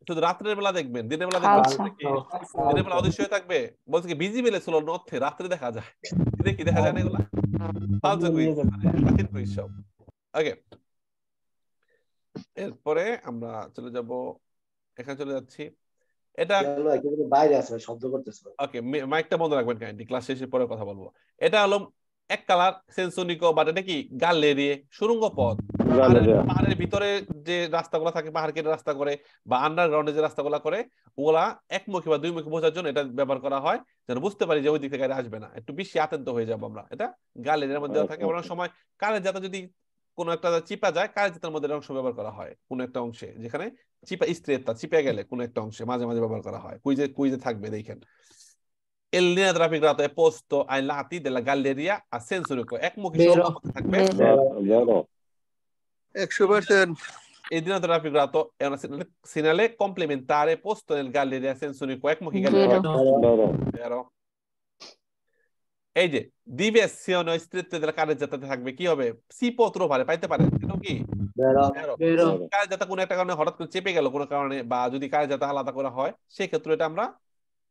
শুধু রাত্রের বেলা দেখবেন দিনের বেলা দেখবেন দিনের বেলা অদৃশ্য হয়ে থাকবে বলছে কি ভিজিবল ছিল নথে রাত্রে দেখা যায়। দেখি দেখা যায় না এগুলা? ফালতু কুইজ কুইজ সব ওকে এরপরে আমরা চলে যাব এখানে চলে যাচ্ছি। এটা বাইরে আছে শব্দ করতেছে ওকে মাইকটা বন্ধ রাখবেন কাইন্ডলি ক্লাস শেষের পরে কথা বলব। এটা হলো এক কালার সেন্সনিকো বাট এটা কি গালেরিয়ে সুরঙ্গ পথ। পাহাড়ের ভিতরে যে রাস্তাগুলো থাকে পাহাড় কেটে রাস্তা করে বা আন্ডারগ্রাউন্ডে যে রাস্তাগুলো করে ওগুলা একমুখী বা দুইমুখী বোঝার জন্য এটা ব্যবহার করা হয় যেন বুঝতে পারি যে ওই দিক থেকে আসবে না। একটু বেশি আতন্ত হয়ে যাব আমরা এটা গালের মধ্যে থাকে। অনেক সময় কালের যাতে যদি কোনো একটা চিপা যায় কালের জাতের মধ্যে অংশ ব্যবহার করা হয় কোনো একটা অংশে যেখানে চিপা স্ত্রেতা চিপে গেলে কোনো একটা অংশে মাঝে মাঝে ব্যবহার করা হয়। কুইজে কুইজে থাকবে দেখেন। এলনিয়া পোস্ত è posto ai lati della galleria 100%. E di natura figurato è una segnale complementare posto nel che. Vero. এই যে ডিভিয়েশন ওই কারের থাকবে কি হবে পাইতে পারে কিন্তু কোনো একটা কারণে হঠাৎ করে চেপে গেল কোনো কারণে বা যদি কারের যাতে আলাদা করা হয় সেক্ষেত্রে এটা আমরা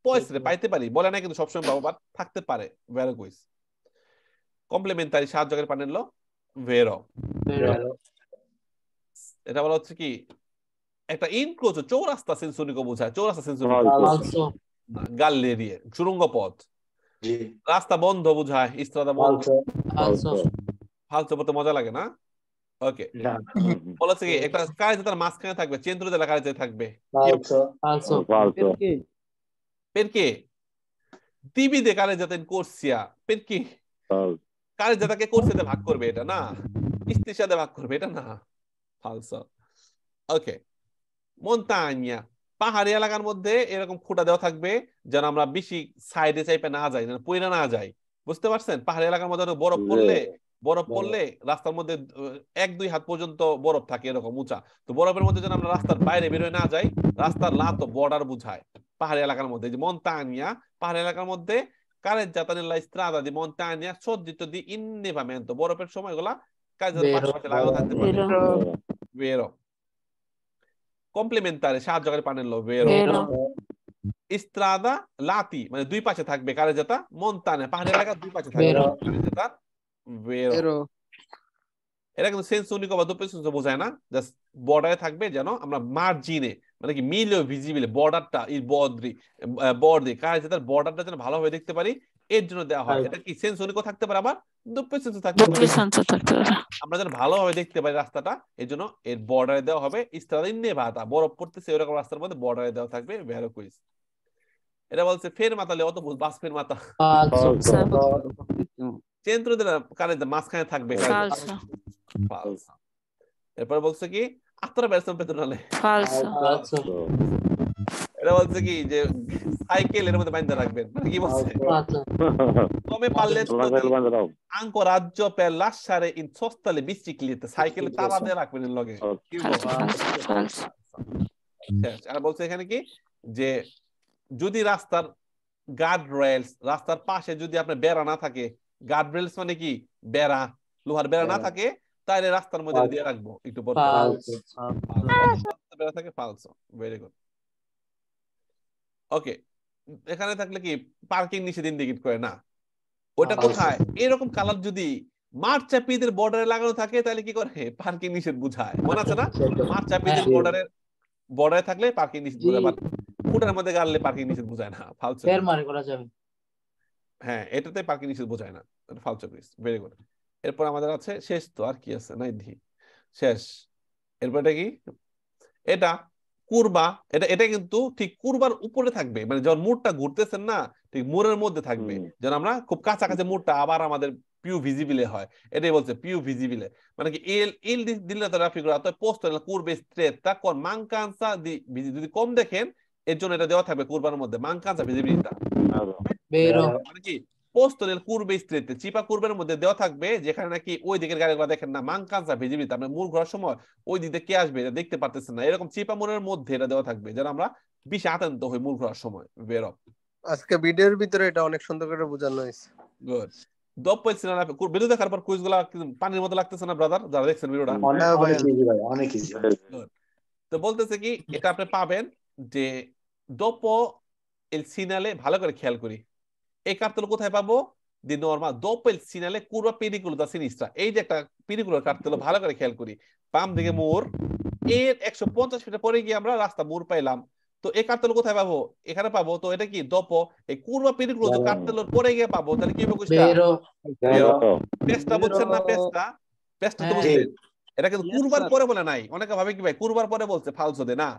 পয়সা পাইতে পারি বলে না কিন্তু সবসময় বাবা থাকতে পারে ভেরো কুইজ কমপ্লিমেন্টারি সাহায্যকারী পানেল ভেরো এটা বলা হচ্ছে কি একটা ইনক্রোচ চৌরাস্তা সেন্সনিকো বোঝায় চৌরাস্তা সেন্সনিকো Falso. Falso. সুরঙ্গ পথ। রাস্তা বন্ধ বোঝায় ইস্ত্রাদা বন্ধ. ফালতু পথে মজা লাগে না? ওকে না বলা হচ্ছে কি একটা কারেজাতার মাঝখানে থাকবে চেন্দ্র জেলা কারেজাতে থাকবে. Falso. Perché divide carreggiata in corsia? Perché falso, কোর্সিয়াতে ভাগ করবে এটা না? স্ত্রীর ভাগ করবে এটা না? ফালসো ওকে মন্তানিয়া পাহাড়ি এলাকার মধ্যে এরকম খুঁটা দেওয়া থাকবে যেন আমরা বেশি সাইডে চাইপে না যাই যেন পইরা না যাই। বুঝতে পারছেন? পাহাড়ি এলাকার মধ্যে বরফ পড়লে বরফ। পড়লে রাস্তার মধ্যে এক দুই হাত পর্যন্ত বরফ থাকে এরকম উঁচা। তো বরফের মধ্যে যেন আমরা রাস্তার বাইরে বেরোয় না যাই রাস্তার লা তো বর্ডার বুঝায় পাহাড়ি এলাকার মধ্যে। যে মন্তানিয়া পাহাড়ি এলাকার মধ্যে careggiata nella strada di montagna soggetto di innevamento বরফের সময় এগুলা কাজের. পাশাপাশি লাগানো থাকতে পারে। Vero. complementare সাহায্যকারী পানেলো vero? Vero. strada lati মানে দুই পাশে থাকবে কারেজাতা মন্তানে পাহাড়ি এলাকার দুই পাশে থাকবে এরো এটা কিন্তু সেন্স উনিকো বা দুপে সেন্স বোঝায় না জাস্ট বর্ডারে থাকবে যেন আমরা মার্জিনে মানে কি মিলিও ভিজিবল বর্ডারটা এই বর্ডারি বর্ডারি কারেজাতার বর্ডারটা যেন ভালোভাবে দেখতে পারি এর জন্য দেওয়া হয়। এটা কি সেন্স উনিকো থাকতে পারে আবার? দুপে সেন্স থাকতে পারে। Doppio থাকতে পারে। আমরা যেন ভালোভাবে দেখতে পারি রাস্তাটা এর জন্য এর বর্ডারে দেওয়া হবে ইস্তাদা ইন্নেভাতা বরফ পড়তেছে এরকম রাস্তার মধ্যে বর্ডারে দেওয়া থাকবে ভেরো কুইজ এটা বলছে ফের মাতালে অত বুঝ বাস ফের মাতা। চেন্দ্র দিলা কানে মাঝখানে থাকবে. এরপর বলছে কি আত্রা বেরসন পেতনালে falso, এটা বলছে কি যে সাইকেল এর মধ্যে বাইন্ধা রাখবেন মানে কি বলছে কমে পারলে la selva andrò, ancoraggio per lasciare in sosta le সাইকেলে তালা দিয়ে রাখবেন লগে কি। আর বলছে এখানে কি যে যদি রাস্তার গার্ড রেলস রাস্তার পাশে যদি আপনার বেড়া না থাকে গার্ড রেলস মানে কি বেড়া লোহার বেড়া না থাকে তাহলে রাস্তার মধ্যে দিয়ে রাখব একটু পর বেড়া থাকে ফালসো ভেরি গুড ওকে এখানে থাকলে কি পার্কিং নিষেধ ইন্ডিকেট করে? না। ওটা. কোথায়? এরকম কালার যদি মাঠ চাপিদের বর্ডারে লাগানো থাকে তাহলে কি করে? পার্কিং নিষেধ বুঝায়। মনে আছে না? মাঠ চাপিদের। বর্ডারে বর্ডারে থাকলে পার্কিং নিষেধ। বুঝায় ফুটার মধ্যে গাড়লে পার্কিং নিষেধ বুঝায় না। ফালসো ফের মারে করা যাবে। হ্যাঁ এটাতে পার্কিং নিষেধ বোঝায় না। ফালসো গ্রিস ভেরি গুড এরপর আমাদের আছে শেষ তো আর কি আছে? নাই ধি শেষ। এরপর এটা কি? এটা। কুরবা এটা এটা কিন্তু ঠিক কুরবার উপরে থাকবে। মানে যখন মুডটা ঘুরতেছেন না ঠিক মুরের মধ্যে থাকবে। যেন আমরা খুব কাছাকাছি মুডটা আবার আমাদের পিউ ভিজিবিলে হয়। এটাই বলছে পিউ ভিজিবিলে মানে কি il di- dilatore raffigurato è posto nella curva stretta con mancanza di visi- যদি কম দেখেন এর জন্য এটা দেওয়া থাকবে কুরবার মধ্যে। vero, বেরো। মানে কি পোস্ট রেল কুরবে চিপা কুরবের মধ্যে দেওয়া থাকবে যেখানে নাকি ওই দিকের গাড়িগুলো দেখেন না মাংকাঞ্চা ভিজিবিলিটি আপনি মূল ঘোরার সময় ওই দিকে কে আসবে এটা দেখতে পারতেছেন না। এরকম চিপা মোড়ের মধ্যে এটা দেওয়া থাকবে যেন আমরা বেশি আতঙ্ক হই মূল ঘোরার সময় বেরো আজকে ভিডিওর ভিতরে এটা অনেক সুন্দর করে বোঝানো হয়েছে। গুড দপ্পল সিনেমা ভিডিও দেখার পর কুইজগুলা পানির মতো লাগতেছে না ব্রাদার যারা দেখছেন ভিডিওটা। অনেক হ্যাঁ ইজি ভাই অনেক ইজি তো বলতেছে কি এটা আপনি পাবেন যে dopo il segnale ভালো করে খেয়াল করি। এই কার্তেল কোথায় পাবো? দি segnale curva pericolosa a sinistra এই যে একটা পিরিকুলার কার্তেল ভালো করে খেয়াল করি। বাম দিকে মোড়। এর একশো পঞ্চাশ মিটার পরে গিয়ে আমরা রাস্তা মোড় পাইলাম। তো এই কার্তেল কোথায় পাবো? এখানে পাবো। তো এটা কি? dopo এই কার্তেলের পরে গিয়ে পাবো। তাহলে কি হবে বুঝছেন না তো হ্যাঁ। বুঝছেন এটা কিন্তু কুরবার পরে বলে নাই। অনেকে ভাবে কি ভাই? কুরবার পরে বলছে ফালসো দে না।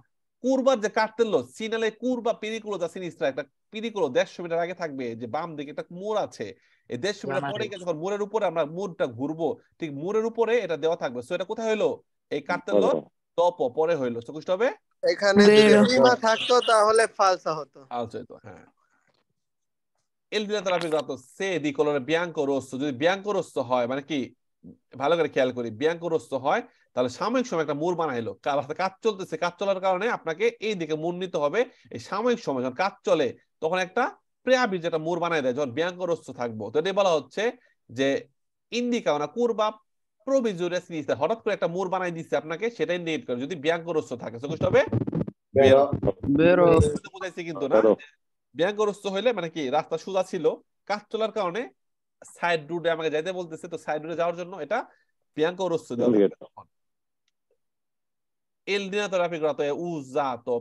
কুরবার যে কাটতেলো সিনালে কুরবা পিরিকুলো যা সিনিস্ট্রা একটা পিরিকুলো দেড়শো মিটার আগে থাকবে যে বাম দিকে একটা মোড় আছে এই দেড়শো মিটার পরে নেই। গিয়ে যখন মোড়ের উপরে আমরা মোড়টা ঘুরবো ঠিক মোড়ের উপরে এটা দেওয়া থাকবে। সো এটা কোথায় হলো এই কাটতেলো vero, টপ পরে হইল। হবে? এখানে যদি। থাকতো তাহলে ফালসা হতো। ফালসো হইতো হ্যাঁ। se di colore bianco o rosso যদি bianco rosso হয় মানে কি ভালো করে খেয়াল করি bianco রস্ত হয় তাহলে সাময়িক সময় একটা মুর বানাইলো। রাস্তা কাজ চলতেছে কাজ চলার কারণে আপনাকে এই দিকে মুর নিতে হবে এই সাময়িক সময় যখন কাজ চলে তখন একটা প্রেয়াবি যেটা মুর বানাই দেয় যখন rosso থাকব তো এটাই বলা হচ্ছে যে ইন্ডিকা না কুরবা হঠাৎ করে একটা মুর বানাই দিচ্ছে আপনাকে সেটাই নিট করে। যদি থাকে হবে? বেরো। বেরো। কিন্তু না। হইলে মানে কি রাস্তা সোজা ছিল কাজ চলার কারণে সাইড রুটে আমাকে যাইতে বলতেছে তো সাইড রুটে যাওয়ার জন্য এটা দেওয়া লাগবে Indicato. তখন। Il dinatore raffigurato è usato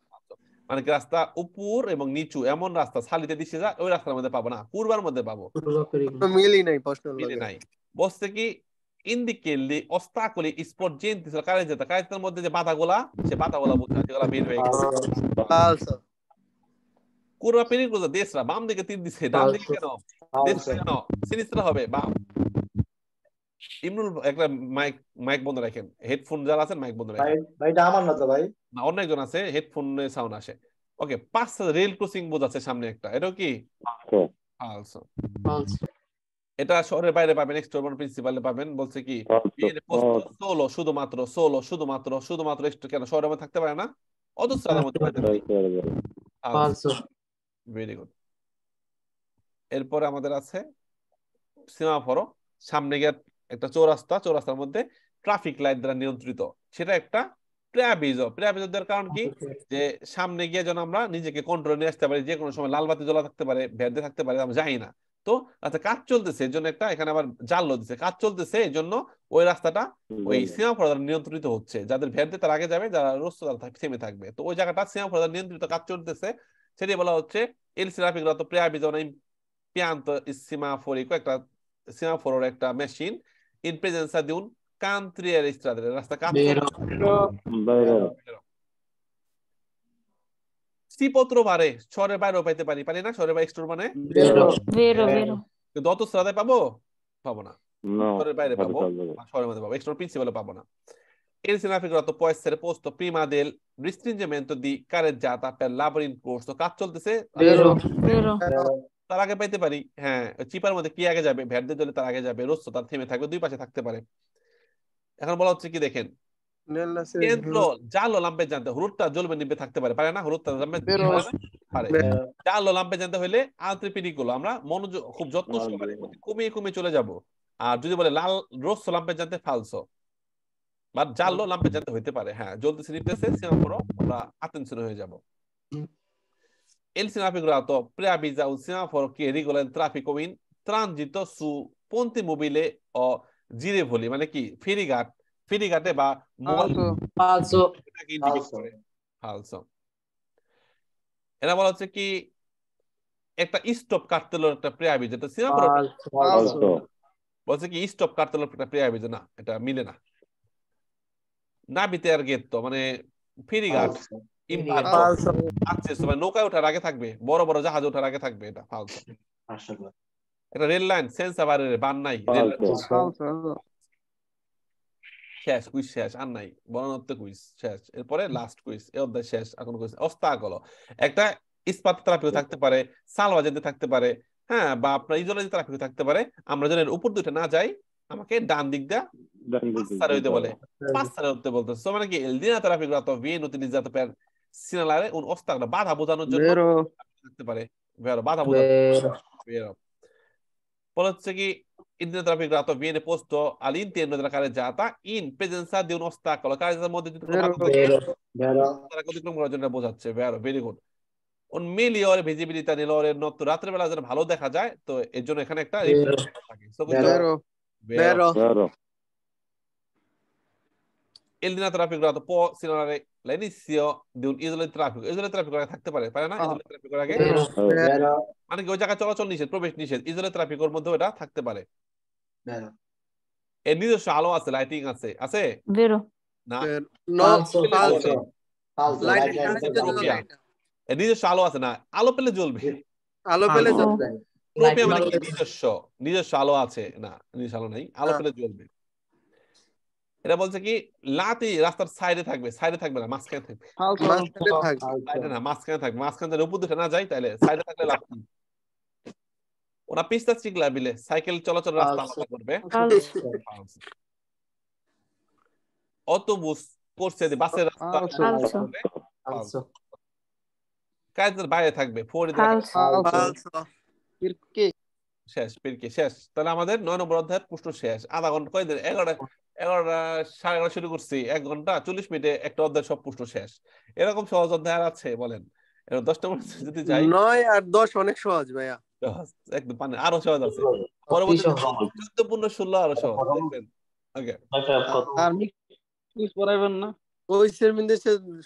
মানে রাস্তা উপর এবং নিচু এমন রাস্তা সালিতে দিছে যা ওই রাস্তার মধ্যে পাবো না পূর্বার মধ্যে পাবো। মিলই নাই প্রশ্ন মিলে নাই। বলছে কি gli ostacoli sporgenti sulla carreggiata carreggiataর মধ্যে যে বাধাগুলা সে বাধাগুলা বোঝা যেগুলা বের হয়ে গেছে। curva pericolosa destra বাম দিকে তীর দিছে ডান দিকে কেন? কেন? সিনিস্ট্রা হবে বাম। ইমরুল একটা মাইক মাইক বন্ধ রাখেন। হেডফোন যারা আছেন মাইক বন্ধ রাখেন। ভাই ভাই এটা আমার না তো ভাই। না অন্য একজন আছে হেডফোনে সাউন্ড আসে। ওকে পাঁচ রেল ক্রসিং বোঝাচ্ছে সামনে একটা। এটাও কি? এটা শহরের বাইরে পাবেন প্রিন্সিপালে পাবেন। বলছে কি সোলো শুধুমাত্র সোলো শুধুমাত্র শুধুমাত্র একটু কেন? শহরের মধ্যে থাকতে পারে না? falso, ভেরি গুড এরপরে আমাদের আছে সীমাফরো সামনে গিয়ে একটা চৌরাস্তা চৌরাস্তার মধ্যে ট্রাফিক লাইট দ্বারা নিয়ন্ত্রিত। সেটা একটা কারণ কি? যে সামনে গিয়ে যেন আমরা নিজেকে কন্ট্রোল নিয়ে আসতে পারি যে কোনো সময় লাল বাতি জ্বলা থাকতে পারে ভেদে থাকতে পারে আমরা জানি না। তো আচ্ছা কাজ চলতেছে এর জন্য একটা এখানে আবার জানলো দিচ্ছে কাজ চলতেছে এই জন্য ওই রাস্তাটা ওই সীমাফর দ্বারা নিয়ন্ত্রিত হচ্ছে। যাদের ভ্যাটে তার আগে যাবে যারা রস্ত তারা থেমে থাকবে। তো ওই জায়গাটা সীমাফর দ্বারা নিয়ন্ত্রিত কাজ চলতেছে। সেটি বলা হচ্ছে semaforo preavviso un impianto semaforico একটা semaforo একটা machine in presenza di un cantiere stradale রাস্তা কাজ vero, Vero. si può trovare শহরের বাইরেও পাইতে পারি পারি না শহরের বাইরে এক্সটোর মানে vero, vero, vero, কিন্তু অত স্ট্রাদায় পাবো পাবো না No. শহরের বাইরে পাবো Falso. বা শহরের মধ্যে পাবো এক্সটোর প্রিন্সিপালে পাবো না Il semaforo può essere posto prima del restringimento di carreggiata per lavori in corso কাজ চলতেছে vero, vero, তার আগে পাইতে পারি। হ্যাঁ চিপার মধ্যে কি আগে যাবে? ভ্যাট দিয়ে দিলে তার আগে যাবে। রোস্ত তার থেমে থাকবে দুই পাশে থাকতে পারে। এখন বলা হচ্ছে কি দেখেন? লাম্পে জানতে হলুদটা জ্বলবে নিবে থাকতে পারে। পারে না? হলুদটা লাম্পে পারে। জালো লাম্পে জানতে হলে আন্তরিপিনিকগুলো আমরা মনোযোগ খুব যত্ন সহকারে কমিয়ে কমিয়ে চলে যাব। আর যদি বলে লাল রোস্ত লাম্পে জানতে ফালসো বা জালো লাম্পে জানতে হইতে পারে। হ্যাঁ জ্বলতেছে নিতেছে আমরা আতেনশন হয়ে যাব। Il semaforo preavvisa un semaforo che regola il traffico in transito su ponti mobili o girevoli মানে কি ফেরিঘাট ফেরিঘাটে বা falso, Falso. ফালসো এরা বলা হচ্ছে কি একটা স্টপ কাটতেলোর একটা প্রেয়াবি যেটা সিঙ্গাপুর falso, Falso. বলছে কি স্টপ কাটতেলোর একটা প্রেয়াবি না এটা মিলে না নাবিতে আর গেত মানে ফেরিঘাট falso, ইম্পাক্ট ফালসো নৌকায় ওঠার আগে থাকবে বড় বড় জাহাজ ওঠার আগে থাকবে এটা ফালসো একটা রেল লাইন সেন্স আবার বান নাই রেল লাইন। Falso. শেষ কুইজ শেষ আর নাই। বর্ণনাত্ম কুইজ শেষ। এরপরে লাস্ট কুইজ এই অধ্যায় শেষ এখন কুইজ। অস্তাকল একটা ইস্পাত ট্রাফিক থাকতে পারে সালবাজেতে থাকতে পারে হ্যাঁ বা আপনার ইজোলজি ট্রাফিক থাকতে পারে আমরা যেন উপর দুটো না যাই আমাকে ডান দিক হইতে বলে। passare হতে বলতে সো মানে কি il linea trafficato viene utilizzato per সিনালারে উন অস্তাক না বাধা বোঝানোর জন্য থাকতে পারে। ভেরো বাধা বোঝানো পরে হচ্ছে কি ইন্ডিয়ান ট্রাফিক রাত বিয়ে পোস্ট আল ইন তিন কারে যা ইন প্রেজেন্সা দিউন অস্তাক কল কারে যার মধ্যে যদি তারা অতিক্রম করার জন্য বোঝাচ্ছে ভেরো ভেরি গুড উন মিলি ওর ভিজিবিলিটি নিল ওর নত রাত্রিবেলা যেন ভালো দেখা যায় তো এর জন্য এখানে একটা ভেরো ভেরো Il linea trafficato può segnalare l'inizio di un isolo di traffico isolo di traffico থাকতে পারে পারে না di traffico আগে মানে কি ওই জায়গায় চলাচল নিষেধ প্রবেশ নিষেধ di traffico মধ্যে এটা থাকতে পারে এর নিজস্ব আলো আছে লাইটিং আছে আছে vero, না. এর নিজস্ব আলো আছে না আলো পেলে জ্বলবে আলো পেলে. জ্বলবে নিজস্ব নিজস্ব আলো আছে না নিজস্ব আলো নাই আলো। পেলে জ্বলবে এটা বলছে কি লাতি রাস্তার সাইডে থাকবে সাইডে থাকবে না মাঝখানে থাকবে। মাঝখানে থাকবে। সাইডে না মাঝখানে থাকবে। মাঝখানে যদি উপর দিকে না যায় তাহলে সাইডে থাকলে লাভ কি? ওরা পিস্তা ciclabile সাইকেল চলাচল রাস্তা আলাদা করবে। অটোবুস করছে যে বাসের রাস্তা কাজের বাইরে থাকবে ফোরে শেষ পিরকি শেষ। তাহলে আমাদের নয় নম্বর অধ্যায়ের প্রশ্ন শেষ। আধা ঘণ্টা কয়দিন? এগারোটা এগারোটা সাড়ে এগারোটা শুরু করছি এক ঘণ্টা চল্লিশ মিনিটে একটা অধ্যায় সব প্রশ্ন শেষ। এরকম সহজ অধ্যায় আর আছে বলেন। এবার দশ যদি যাই। নয় আর দশ অনেক সহজ ভাইয়া। একদম পানে আরও সহজ আছে। পরবর্তী চোদ্দ পূর্ণ ষোলো আরও সহজ দেখবেন। ওকে আর মিক্স না?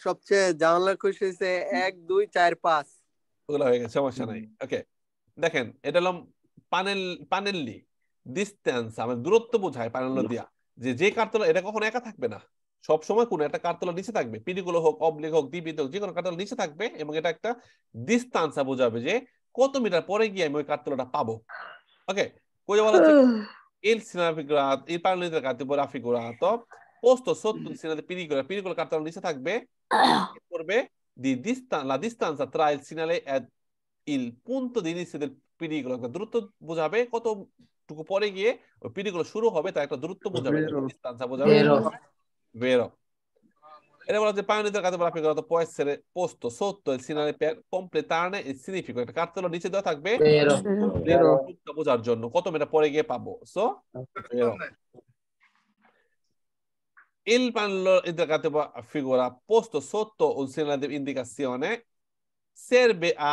সবচেয়ে জানলা কৈশ হয়েছে এক দুই চার পাঁচ। ওগুলো হয়ে গেছে সমস্যা নাই। ওকে দেখেন এটা হলো পানেল পানেল্লি ডিস্টেন্স আমার দূরত্ব বোঝায় পানেল দিয়া। যে যে কারতলা এটা কখনো একা থাকবে না। সব সময় কোন একটা কারতলা নিচে থাকবে। পিডিগুলো হোক অবলিক হোক দ্বীপিত হোক যে কোনো কারতলা নিচে থাকবে এবং এটা একটা ডিস্টান্সা বোঝাবে যে কত মিটার পরে গিয়ে আমি ওই কারতলাটা পাবো। ওকে কোজে বলা হচ্ছে এল সিনাফিকরা এই পারলিতে কাতিবরাফিকরা তো পোস্ত সত্তর সিনাতে পিডিগুলা পিডিগুলো কারতলা নিচে থাকবে। করবে দি ডিস্টান্স লা ডিস্টান্স ট্রায়াল সিনালে এট ইল পুন্ত দিনিসেদের পিডিগুলো দ্রুত বোঝাবে কত কতটুকু পরে গিয়ে ওই pericolo শুরু হবে তার একটা দূরত্ব বোঝাবে Vero. distanza বোঝাবে Vero. vero era volta il parallelo intercalato poi raffigurato può essere posto sotto il segnale per completarne il significato একটা কার্তলা নিচে দেওয়া থাকবে Vero. Vero. দূরত্ব বোঝার জন্য কত মিটার পরে গিয়ে পাবো so vero Il pannello intercattivo figura posto sotto un segnale di indicazione serve a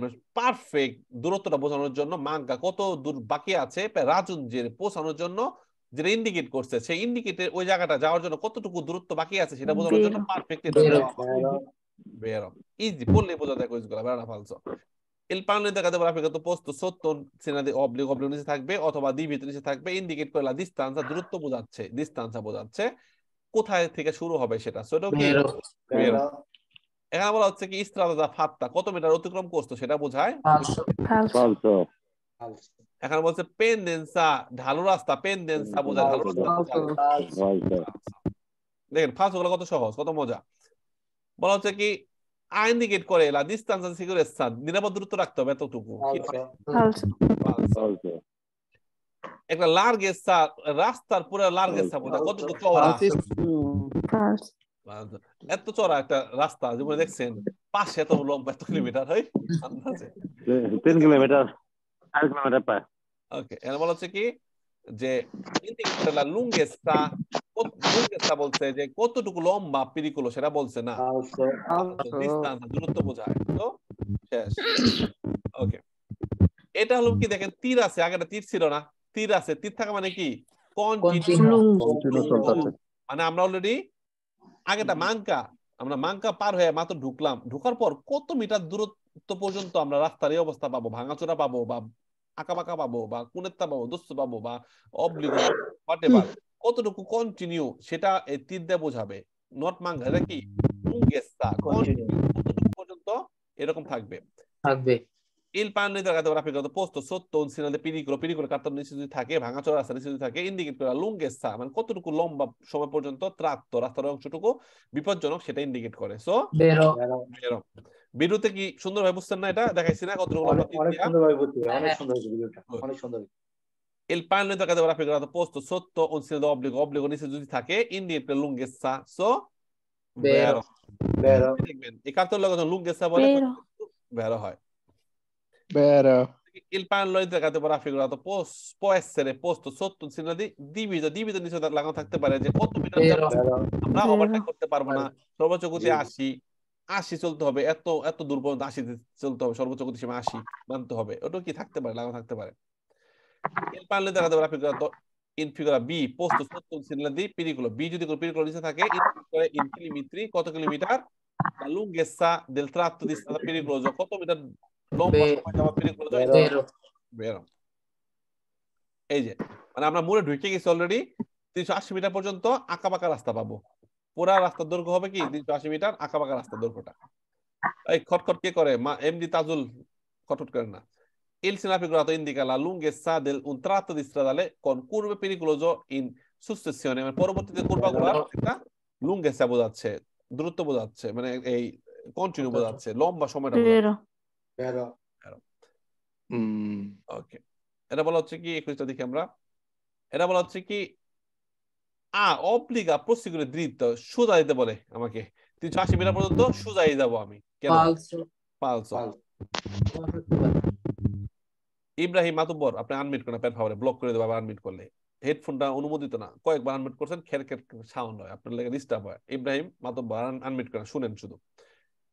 মানে পারফেক্ট দূরত্বটা বোঝানোর জন্য মাঙ্কা কত দূর বাকি আছে রাজুঞ্জের পৌঁছানোর জন্য যেটা ইন্ডিকেট করছে সেই ইন্ডিকেটের ওই জায়গাটা যাওয়ার জন্য কতটুকু দূরত্ব বাকি আছে সেটা বোঝানোর জন্য. পারফেক্ট. Vero. বললে বোঝা যায় pannello intercattivo raffigurato posto sotto un segnale di obbligo, obbligo নিচে থাকবে অথবা দ্বিবিত নিচে থাকবে ইন্ডিকেট করে la distanza দূরত্ব বোঝাচ্ছে ডিস্টেন্সা বোঝাচ্ছে কোথায় থেকে শুরু হবে সেটা সো এটা কি Vero. Vero. এখানে বলা হচ্ছে কি ইস্ত্রাদা ফাত্তা কত মিটার অতিক্রম করতো সেটা বোঝায়? এখানে বলছে পেন্ডেন্সা ঢালু রাস্তা পেন্ডেন্সা বোঝায় ঢালু রাস্তা দেখেন ফার্স্টগুলো কত সহজ কত মজা। বলা হচ্ছে কি ইন্ডিকেট করে la distanza di sicurezza নিরাপদ দূরত্ব রাখতে হবে এতটুকু। একটা লার্গেসা রাস্তার পুরো লার্গেসা বোঝায় কতটুকু চওড়া? এত চওড়া একটা রাস্তা যেমন দেখছেন পাশে এত লম্বা এত কিলোমিটার হয় আন্দাজে তিন কিলোমিটার চার কিলোমিটার প্রায় ওকে এখানে বলা হচ্ছে কি? যে কত- lunghezza বলছে যে কতটুকু লম্বা পিরিকুলো সেটা বলছে না। দূরত্ব বোঝায়। তো শেষ। ওকে। এটা হলো কি দেখেন তীর আছে আগে একটা তীর ছিল না। তীর আছে তীর থাকা মানে কি. মানে আমরা অলরেডি আগেটা মাঙ্কা আমরা মাঙ্কা পার হয়ে মাত্র ঢুকলাম। ঢুকার পর কত মিটার দূরত্ব পর্যন্ত আমরা রাস্তার এই অবস্থা পাবো? ভাঙাচোরা পাবো বা আঁকা বাঁকা পাবো বা কুনেত্তা পাবো দস্যু পাবো বা অবলিগ হোয়াটেভার কতটুকু কন্টিনিউ সেটা এই তীর দিয়ে বোঝাবে। নট মাঙ্গা এটা কি? পর্যন্ত এরকম থাকবে? থাকবে। Il panno posto sotto un segnale pericolo, pericolo কার্তন নিচে যদি থাকে ভাঙাচোরা রাস্তা নিচে যদি থাকে ইন্ডিকেট করে লুঙ্গেসা মানে কতটুকু লম্বা সময় পর্যন্ত ত্রাত্ত রাস্তার অংশটুকু বিপজ্জনক সেটা ইন্ডিকেট করে সো Vero. এরকম ভিডিওতে কি সুন্দরভাবে বুঝছেন না এটা দেখাইছি না কতটুকু লম্বা তীর অনেক দিয়া? সুন্দর ভাবে বুঝছি অনেক সুন্দর হয়েছে ভিডিওটা অনেক সুন্দর Il panno interrogato raffigurato posto sotto un segnale di obbligo, নিচে যদি থাকে ইন্ডিকেট করে লুঙ্গেসা সো Vero. বেরো দেখবেন এই কার্তন লগত লুঙ্গেসা বলে Vero. বেরো হয় Vero. il panno interrogato raffigurato pos- può essere posto sotto un segnale di divido divido নিচে লাগানো থাকতে পারে যে কত মিটার Vero. যাব বেরো আমরা Vero. ওভারটেক করতে পারব না সর্বোচ্চ গতি জি। আশি আশি চলতে হবে এত এত দূর পর্যন্ত আশি চলতে হবে সর্বোচ্চ গতি সীমা আশি মানতে হবে ওটা কি থাকতে পারে লাগানো থাকতে পারে il panno interrogato raffigurato in figura B posto sotto un segnale di pericolo B যদি কোনো pericolo নিচে থাকে করে in কিলোমিটার কত kilometre la lunghezza del tratto di strada pericoloso কত মিটার লম্বা সময় যাওয়া pericoloso Vero. Vero. বেরো। এই যে মানে আমরা মোড়ে ঢুকে গেছি অলরেডি তিনশো আশি মিটার পর্যন্ত আঁকা বাঁকা রাস্তা পাবো। পুরা রাস্তার দৈর্ঘ্য হবে কি? তিনশো আশি মিটার আঁকা বাঁকা রাস্তার দৈর্ঘ্যটা। এই খটখট কে করে? মা এমডি তাজুল খটখট করে না। Il sinafigurato indica la lunghezza del un tratto di stradale con curve pericoloso in successione মানে পরবর্তীতে একটা লুঙ্গেসা বোঝাচ্ছে দূরত্ব বোঝাচ্ছে মানে এই কন্টিনিউ বোঝাচ্ছে লম্বা সময়টা বোঝাচ্ছে ওকে এটা বলা হচ্ছে কি একুশটা দেখি আমরা এটা বলা হচ্ছে কি আ প্রসিগুলে দৃত সোজা দিতে বলে আমাকে তিনশো আশি মিটার পর্যন্ত সোজাই যাব আমি কেন পালস ইব্রাহিম মাতুব্বর আপনি আনমিট করেন প্যান ফাওয়ারে ব্লক করে দেবো আবার আনমিট করলে হেডফোনটা অনুমোদিত না কয়েকবার আনমিট করছেন খের খের সাউন্ড হয় আপনার লেগে ডিস্টার্ব হয় ইব্রাহিম মাতুব্বর আনমিট করেন শুনেন শুধু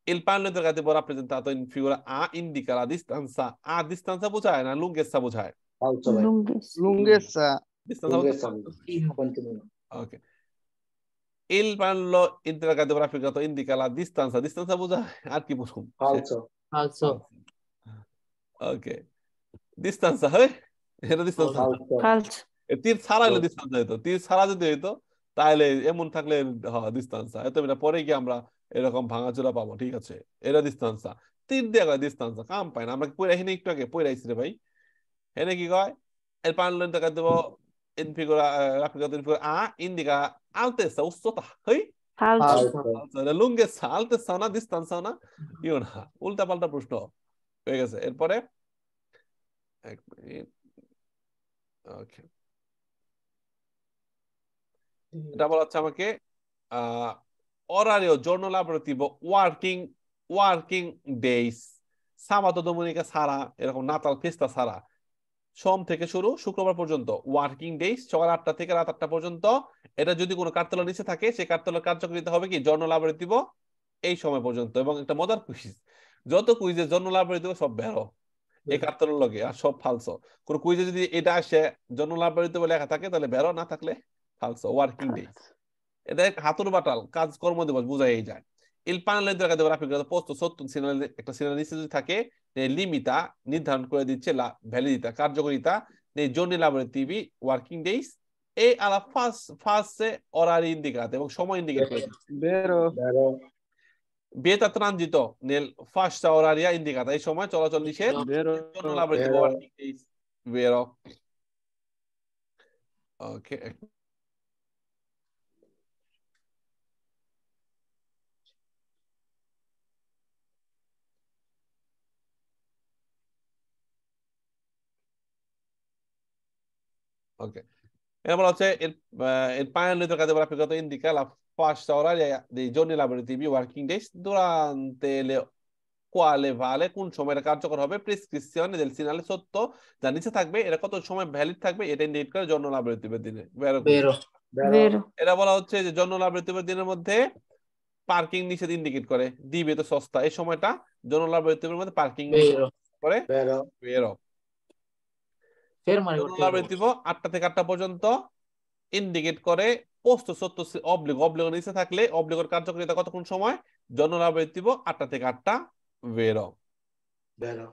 Il panel interrogativo rappresentato in figura A indica la distanza. A distanza বোঝায় না lunghezza বোঝায়? Lunghezza. Lunghezza. Distanza Lunghezza? Ok. Il panello interrogativo raffigurato indica la distanza. Distanza বোঝায়? আর কি বলুন? ফালসো Also. Ok. Distanza, হয়? এটা distanza. Falso. এ তীর ছাড়া হলে Falso. ডিস্টেন্স হইতো তীর ছাড়া যদি হইতো তাহলে এমন থাকলে হ্যাঁ ডিস্টেন্সা এত এটা পরে গিয়ে আমরা এরকম ভাঙাচোরা পাবো ঠিক আছে? এরা ডিস্টেন্সা তীর দিয়ে কয় ডিস্টেন্সা কাম পাই না। আমরা পড়ে এখানে একটু আগে পড়ে আইছি রে ভাই। এনে কি কয়? এর পানলেন টাকা দেবো আ ইন্ডিকা আলতেসা উচ্চতা। হই? লুঙ্গেসা আলতেসা না ডিস্টেন্সা না? ইও না উল্টা পাল্টা প্রশ্ন। হয়ে গেছে। এরপরে এক মিনিট। ওকে। এটা বলা হচ্ছে আমাকে আহ অরারিও giorno lavorativo working working days সাবাতো দোমিনিকা সারা এরকম নাতাল ফেস্তা সারা সোম থেকে শুরু শুক্রবার পর্যন্ত ওয়ার্কিং ডেইস সকাল আটটা থেকে রাত আটটা পর্যন্ত। এটা যদি কোনো কার্তলের নিচে থাকে সেই কার্তলের কার্যকরিতা হবে কি? জন্ম লাভারিতিব এই সময় পর্যন্ত। এবং একটা মজার কুইজ যত কুইজে জন্ম লাভারিতিব সব বেরো। এই কার্তলের লগে আর সব ফালসো কোনো কুইজে যদি এটা আসে জন্ম লাভারিতিব লেখা থাকে তাহলে বেরো না থাকলে ফালসো ওয়ার্কিং ডেইস এটা হাতুর বাটাল কাজ কর্ম দিবস বুঝাই যায়। ইল পানাল দেখা দেবো রাফিক পোস্ত সত্তর সিনারি একটা সিনারি নিশ্চিত থাকে লিমিতা নির্ধারণ করে দিচ্ছে ভ্যালিডিতা কার্যকরিতা জনি লাবরে টিভি ওয়ার্কিং ডেইস এই আলা ফার্স্ট ফার্স্ট অরার ইন্ডিকেট এবং সময় ইন্ডিকেট করে বেতা ত্রানজিত নেল ফার্স্ট অরারিয়া ইন্ডিকেট এই সময় চলাচল নিছে বেরো। ওকে এক ওকে এরপর হচ্ছে এর এর পায়ন কাজে বলা পিকত ইন্ডিকা লা ফাস্ট আওয়ার দি জোন ইলাবরেটি বি ওয়ার্কিং ডেজ দুরান্তে লে কোয়ালে ভালে কোন সময় কার্যকর হবে প্রেসক্রিপশন দেল সিনালে সত্য যা নিচে থাকবে এরা কত সময় ভ্যালিড থাকবে এটা ইন্ডিকেট করে জোন ইলাবরেটি দিনে। বের। এরা বলা হচ্ছে যে জোন ইলাবরেটি দিনের মধ্যে পার্কিং নিষেধ ইন্ডিকেট করে। দিবে তো সস্তা। এই সময়টা জোন ইলাবরেটি মধ্যে পার্কিং করে বের। অফ Fermare জন্য আটটা থেকে আটটা পর্যন্ত ইন্ডিকেট করে পোস্ট সত্য অবলিগ অবলিগ নিচে থাকলে অবলিগের কার্যকারিতা কতক্ষণ সময়? আটটা থেকে আটটা বেরো বেরো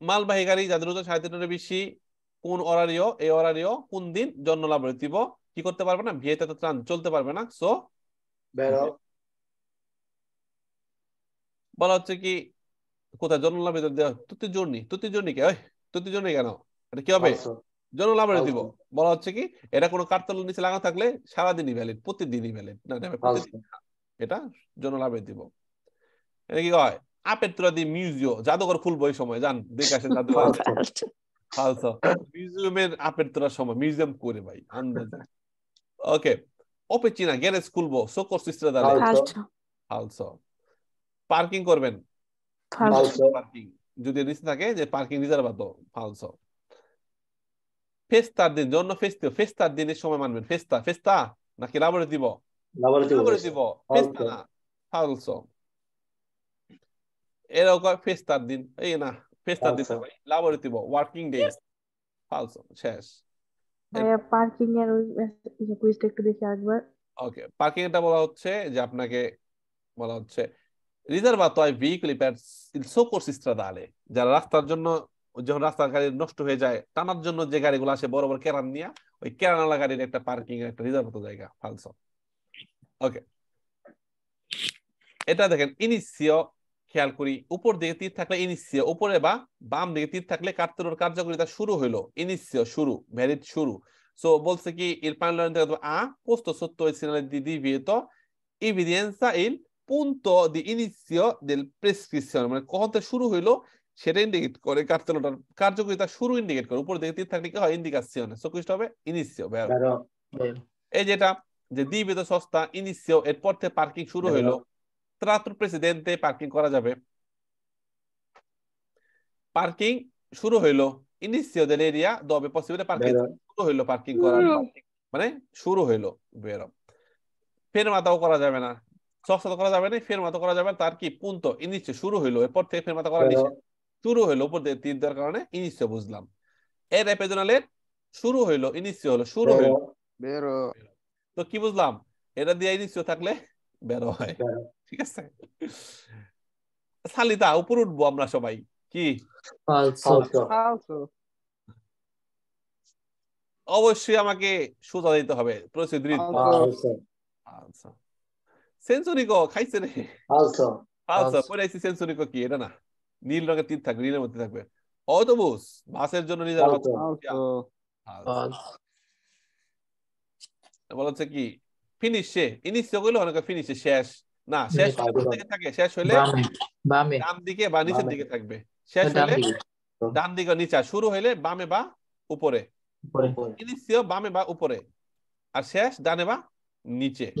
মালবাহী গাড়ি যাদের ওজন সাড়ে তিন বেশি কোন অরারিও এই অরারিও কোন দিন দিব? কি করতে পারবে না? ভিয়েতে তো ত্রাণ চলতে পারবে না সো বেরো বলা হচ্ছে কি কোথায় দেওয়া? তুতি জর্নি তুতি জর্নি কে? ওই তুতি জর্নি কেন? এটা কি হবে? ফালসো জন্য লাভ দিব। বলা হচ্ছে কি এটা কোনো কার্তল নিচে লাগানো থাকলে সারাদিনই ভ্যালিড প্রতিদিনই ভ্যালিড না না, প্রতিদিন ফালসো এটা জন্য লাভ দিব। এটা কি হয় আপেত্রা দি মিউজিও জাদুঘর খুলবো এই সময় জান দেখে আসেন জাদুঘর। ফালসো মিউজিয়ামের আপারtura সময় মিউজিয়াম করে ভাই আন্দাজে। ওকে অপেচিনা গ্যারেজ খুলবো সোকর সিস্টার দালে. ফালসো পার্কিং করবেন. Falso. পার্কিং যদি নিচে থাকে যে পার্কিং রিজার্ভাতো ফালসো ফেস্তার দিন জন্য ফেস্তিও ফেস্তার দিনের সময় মানবেন। ফেস্তা ফেস্তা? নাকি লাবরে দিব? লাবরে দিব ফেস্তা না ফালসো এরকম ফেস্তার দিন। এই না ফেস্তার দিন লাবরে দিব ওয়ার্কিং ডেজ ফালসো শেষ। পার্কিং এর ওই কুইজটা একটু দেখি একবার ওকে পার্কিং এটা বলা হচ্ছে যে আপনাকে বলা হচ্ছে riservato ai veicoli per il soccorso stradale যারা রাস্তার জন্য যখন রাস্তার গাড়ি নষ্ট হয়ে যায়, টানার জন্য যে গাড়িগুলো আসে বড় বড় কেরান নিয়ে, ওই কেরানালা গাড়ির একটা পার্কিং এর একটা রিজার্ভ জায়গা ফালসো ওকে এটা দেখেন ইনিসিও খেয়াল করি, উপর দিকে তীর থাকলে ইনিসিও উপরে বা বাম দিকে তীর থাকলে কার্তরের কার্যকারিতা শুরু হইল। ইনিসিও শুরু ভ্যালিড শুরু। সো বলছে কি il panello integrato A posto sotto il segnale di divieto evidenzia il punto di inizio del prescrizione মানে কখন থেকে শুরু হইল সেটা ইন্ডিকেট করে কার্তলটার কার্যকারিতা শুরু ইন্ডিকেট করে উপর দিকে তীর থাকলে কি হয়? ইন্ডিকেশনে সো হবে ইনিসিও এই যেটা যে দিবিত সস্তা ইনিসিও এরপর থেকে পার্কিং শুরু ত্রাতুর প্রেসিডেন্টে পার্কিং করা যাবে। পার্কিং শুরু হইল। ইনিসিও è possibile parcheggio বেরো শুরু হইল পার্কিং করা মানে শুরু হইল বেরো ফেরমাতাও করা যাবে না। সস্তা করা যাবে না ফের ফেরমাতা করা যাবে তার কি? পুন্ত ইনিচ্ছে শুরু হইল। এরপর থেকে ফেরমাতা করা Vero. নিষেধ। শুরু হইল উপর দিয়ে তীর দেওয়ার কারণে ইনিচ্ছে বুঝলাম। এর রেপেজনালের শুরু হইল ইনিচ্ছে হলো শুরু হইল. Vero. তো কি বুঝলাম? এটা দিয়ে ইনিচ্ছে থাকলে বেরো হয়। ঠিক আছে? সালিতা উপর উঠবো আমরা সবাই। কি. অবশ্যই আমাকে সোজা দিতে হবে। প্রসিদ্ধি. আচ্ছা সেন্সরিকো খাইছে রে. আচ্ছা False. পরে আইসি সেন্সরিকো কি? এটা না। নীল রঙের তীর থাকবে নীলের মধ্যে থাকবে। অটোবুস বাসের জন্য false বলা হচ্ছে কি? ফিনিশে কইলে অনেক ফিনিশে শেষ। না শেষ দিকে থাকে? শেষ হলে বামে বামে। ডান দিকে বা নিচের দিকে থাকবে। শেষ হলে ডান দিকে। নিচে। শুরু হইলে বামে বা উপরে। ইনিশিও বামে বা উপরে। আর শেষ ডানে বা নিচে।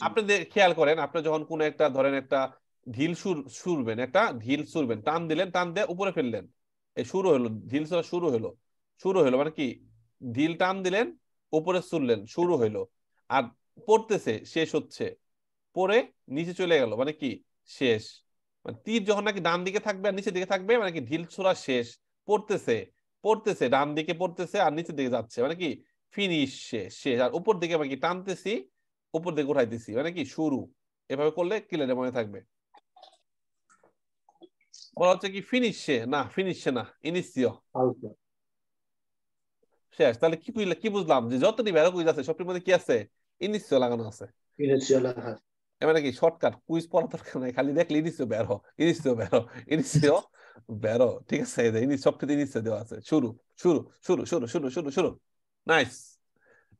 আপনি খেয়াল করেন আপনি যখন কোন একটা ধরেন একটা ঢিল সুর, সুরবেন, একটা ঢিল সুরবেন, টান দিলেন, টান দিয়ে উপরে ফেললেন। এই শুরু হলো, ঢিল সুরা শুরু হলো। শুরু হলো মানে কি? ঢিল টান দিলেন, উপরে সুরলেন, শুরু হইল আর পড়তেছে, শেষ হচ্ছে। পরে নিচে চলে গেল মানে কি? শেষ। মানে তীর যখন নাকি ডান দিকে থাকবে আর নিচের দিকে থাকবে মানে কি? ঢিল ছোড়া শেষ। পড়তেছে পড়তেছে, ডান দিকে পড়তেছে আর নিচের দিকে যাচ্ছে। মানে কি? ফিনিশ শেষ আর উপর দিকে মানে কি? টানতেছি, উপর দিকে উঠাইতেছি। মানে কি? শুরু। এভাবে করলে ক্লিয়ারে মনে থাকবে। বলা হচ্ছে কি ফিনিশে না ফিনিশে না ইনিসিও শেষ তাহলে কি বুঝলে কি বুঝলাম? যে যতটি বেরো কুইজ আছে সবটির মধ্যে কি আছে? ইনিসিও লাগানো আছে। Inizio la মানে কি? শর্টকাট কুইজ পড়া দরকার নাই। খালি দেখলে ইনিসিও বেরো ইনিসিও বেরো ইনিসিও বেরো ঠিক আছে এই ইনি ইনিসিও দেওয়া আছে। শুরু শুরু শুরু শুরু শুরু শুরু শুরু। নাইস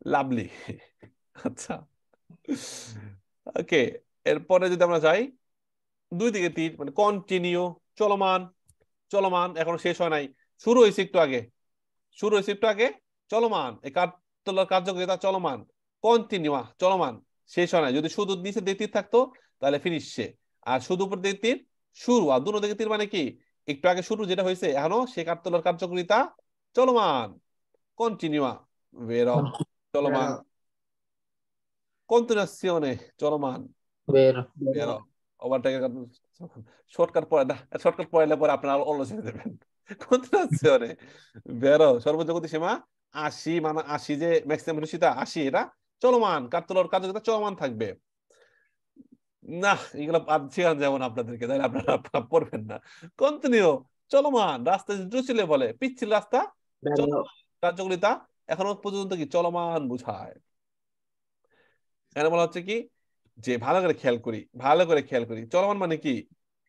লাভলি আচ্ছা। ওকে এরপরে যদি আমরা যাই দুই দিকে তীর মানে কন্টিনিউ চলমান চলমান এখনও শেষ হয় নাই। শুরু হয়েছে একটু আগে। শুরু হয়েছে একটু আগে চলমান। এই কাজ তোলার কার্যকারিতা চলমান। কন্টিনিউয়া চলমান। শেষ হয় নাই। যদি শুধু নিচের দিকে তীর থাকতো তাহলে ফিনিশ সে। আর শুধু উপর দিকে তীর শুরু। আর দুটো দিকে তীর মানে কি? একটু আগে শুরু যেটা হয়েছে এখনও সে কাঠ তোলার কার্যকারিতা চলমান। কন্টিনিউয়া বেরো চলমান. কন্টিনিউশনে চলমান। vero বেরো ওভারটেক শর্টকাট পড়ে না শর্টকাট পড়লে পরে আপনারা অন্য ছেড়ে দেবেন কন্টিনিউশনে বেরো সর্বোচ্চ গতি সীমা আশি মানে আশি যে ম্যাক্সিমাম ভেলোসিটি আশি এটা চলমান কার্যকতা চলমান থাকবে। না এগুলো আর শেখানো যাব না আপনাদেরকে তাহলে আপনারা আপনারা পড়বেন না। কন্টিনিউ চলমান রাস্তা জুচিলে বলে পিচ্ছিল রাস্তা কার্যকরিতা এখনও পর্যন্ত কি চলমান বুঝায়। এখানে বলা হচ্ছে কি যে ভালো করে খেয়াল করি ভালো করে খেয়াল করি। চলমান মানে কি?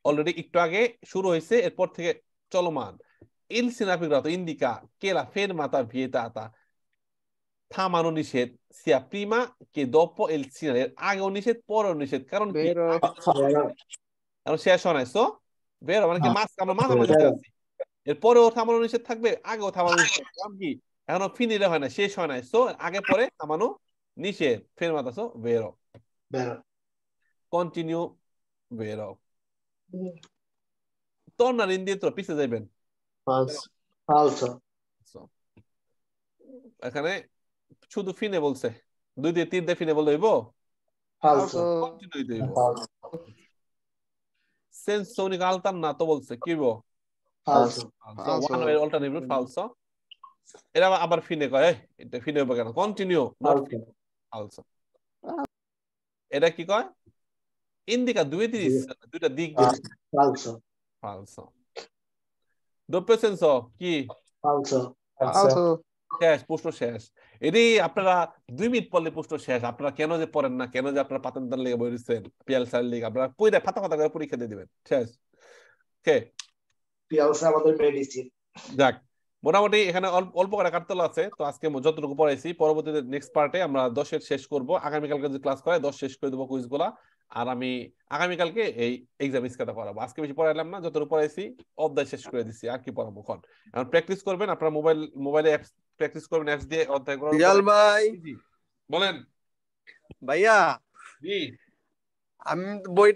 অলরেডি একটু আগে শুরু হয়েছে এরপর থেকে চলমান। il significato indica che la fermata vietata থামানো নিষেধ prima che dopo il segnale এর আগেও নিষেধ পরেও নিষেধ। কারণ কি. কারণ শেষ হয় নাই so? বেরো মানে কি হ্যাঁ। মাছ আমরা মাঝামাঝি Vero. আছি। এরপরেও থামানো নিষেধ থাকবে আগেও থামানো নিষেধ কারণ কি? এখনও ফিনিরে হয় না শেষ হয় নাই সো আগে পরে থামানো নিষেধ ফের মাতা সো বেরো। Vero. কন্টিনিউ বেরো tornare indietro পিছিয়ে যাবেন falso. Falso. So, এখানে শুধু ফিনে বলছে দুই দিয়ে তিন দিয়ে ফিনে বলতে হইব Falso. senso unico alternato বলছে কি এর অল্টারনেটিভ ফালসো এরা আবার ফিনে কয় এটা ফিনে হবে কেন কন্টিনিউ নট Falso. ফালসো এটা কি কয়? ইন্ডিকা দুই দিক দুইটা দিক Ah, ফালসো doppio senso কি. শেষ প্রশ্ন শেষ। এটি আপনারা দুই মিনিট পড়লে প্রশ্ন শেষ। আপনারা কেন যে পড়েন না কেন যে আপনারা পাতন লেগে বইছেন পিএল সার লিগ। আপনারা পড়ে ফাতা ফাতা করে পরীক্ষা দিয়ে দিবেন। শেষ। ওকে Piausa আমাদের মেডিসিন। যাক। মোটামুটি এখানে অল্প করে কাটতলা আছে তো আজকে যতটুকু পড়াইছি পরবর্তীতে নেক্সট পার্টে আমরা দশের শেষ করব। আগামীকালকে যে ক্লাস করে দশ শেষ করে দেবো কুইজগুলা আর আমি আগামীকালকে এই এক্সাম ইস্কাটা পড়াবো। আজকে বেশি পড়াইলাম না যতটুকু পড়াইছি অধ্যায় শেষ করে দিছি আর কি পড়াবো এখন? এখন প্র্যাকটিস করবেন আপনার মোবাইল মোবাইলে অ্যাপস প্র্যাকটিস করবেন অ্যাপস দিয়ে অধ্যায় করার রিয়াল ভাই! বলেন। ভাইয়া জি। আমি বইটা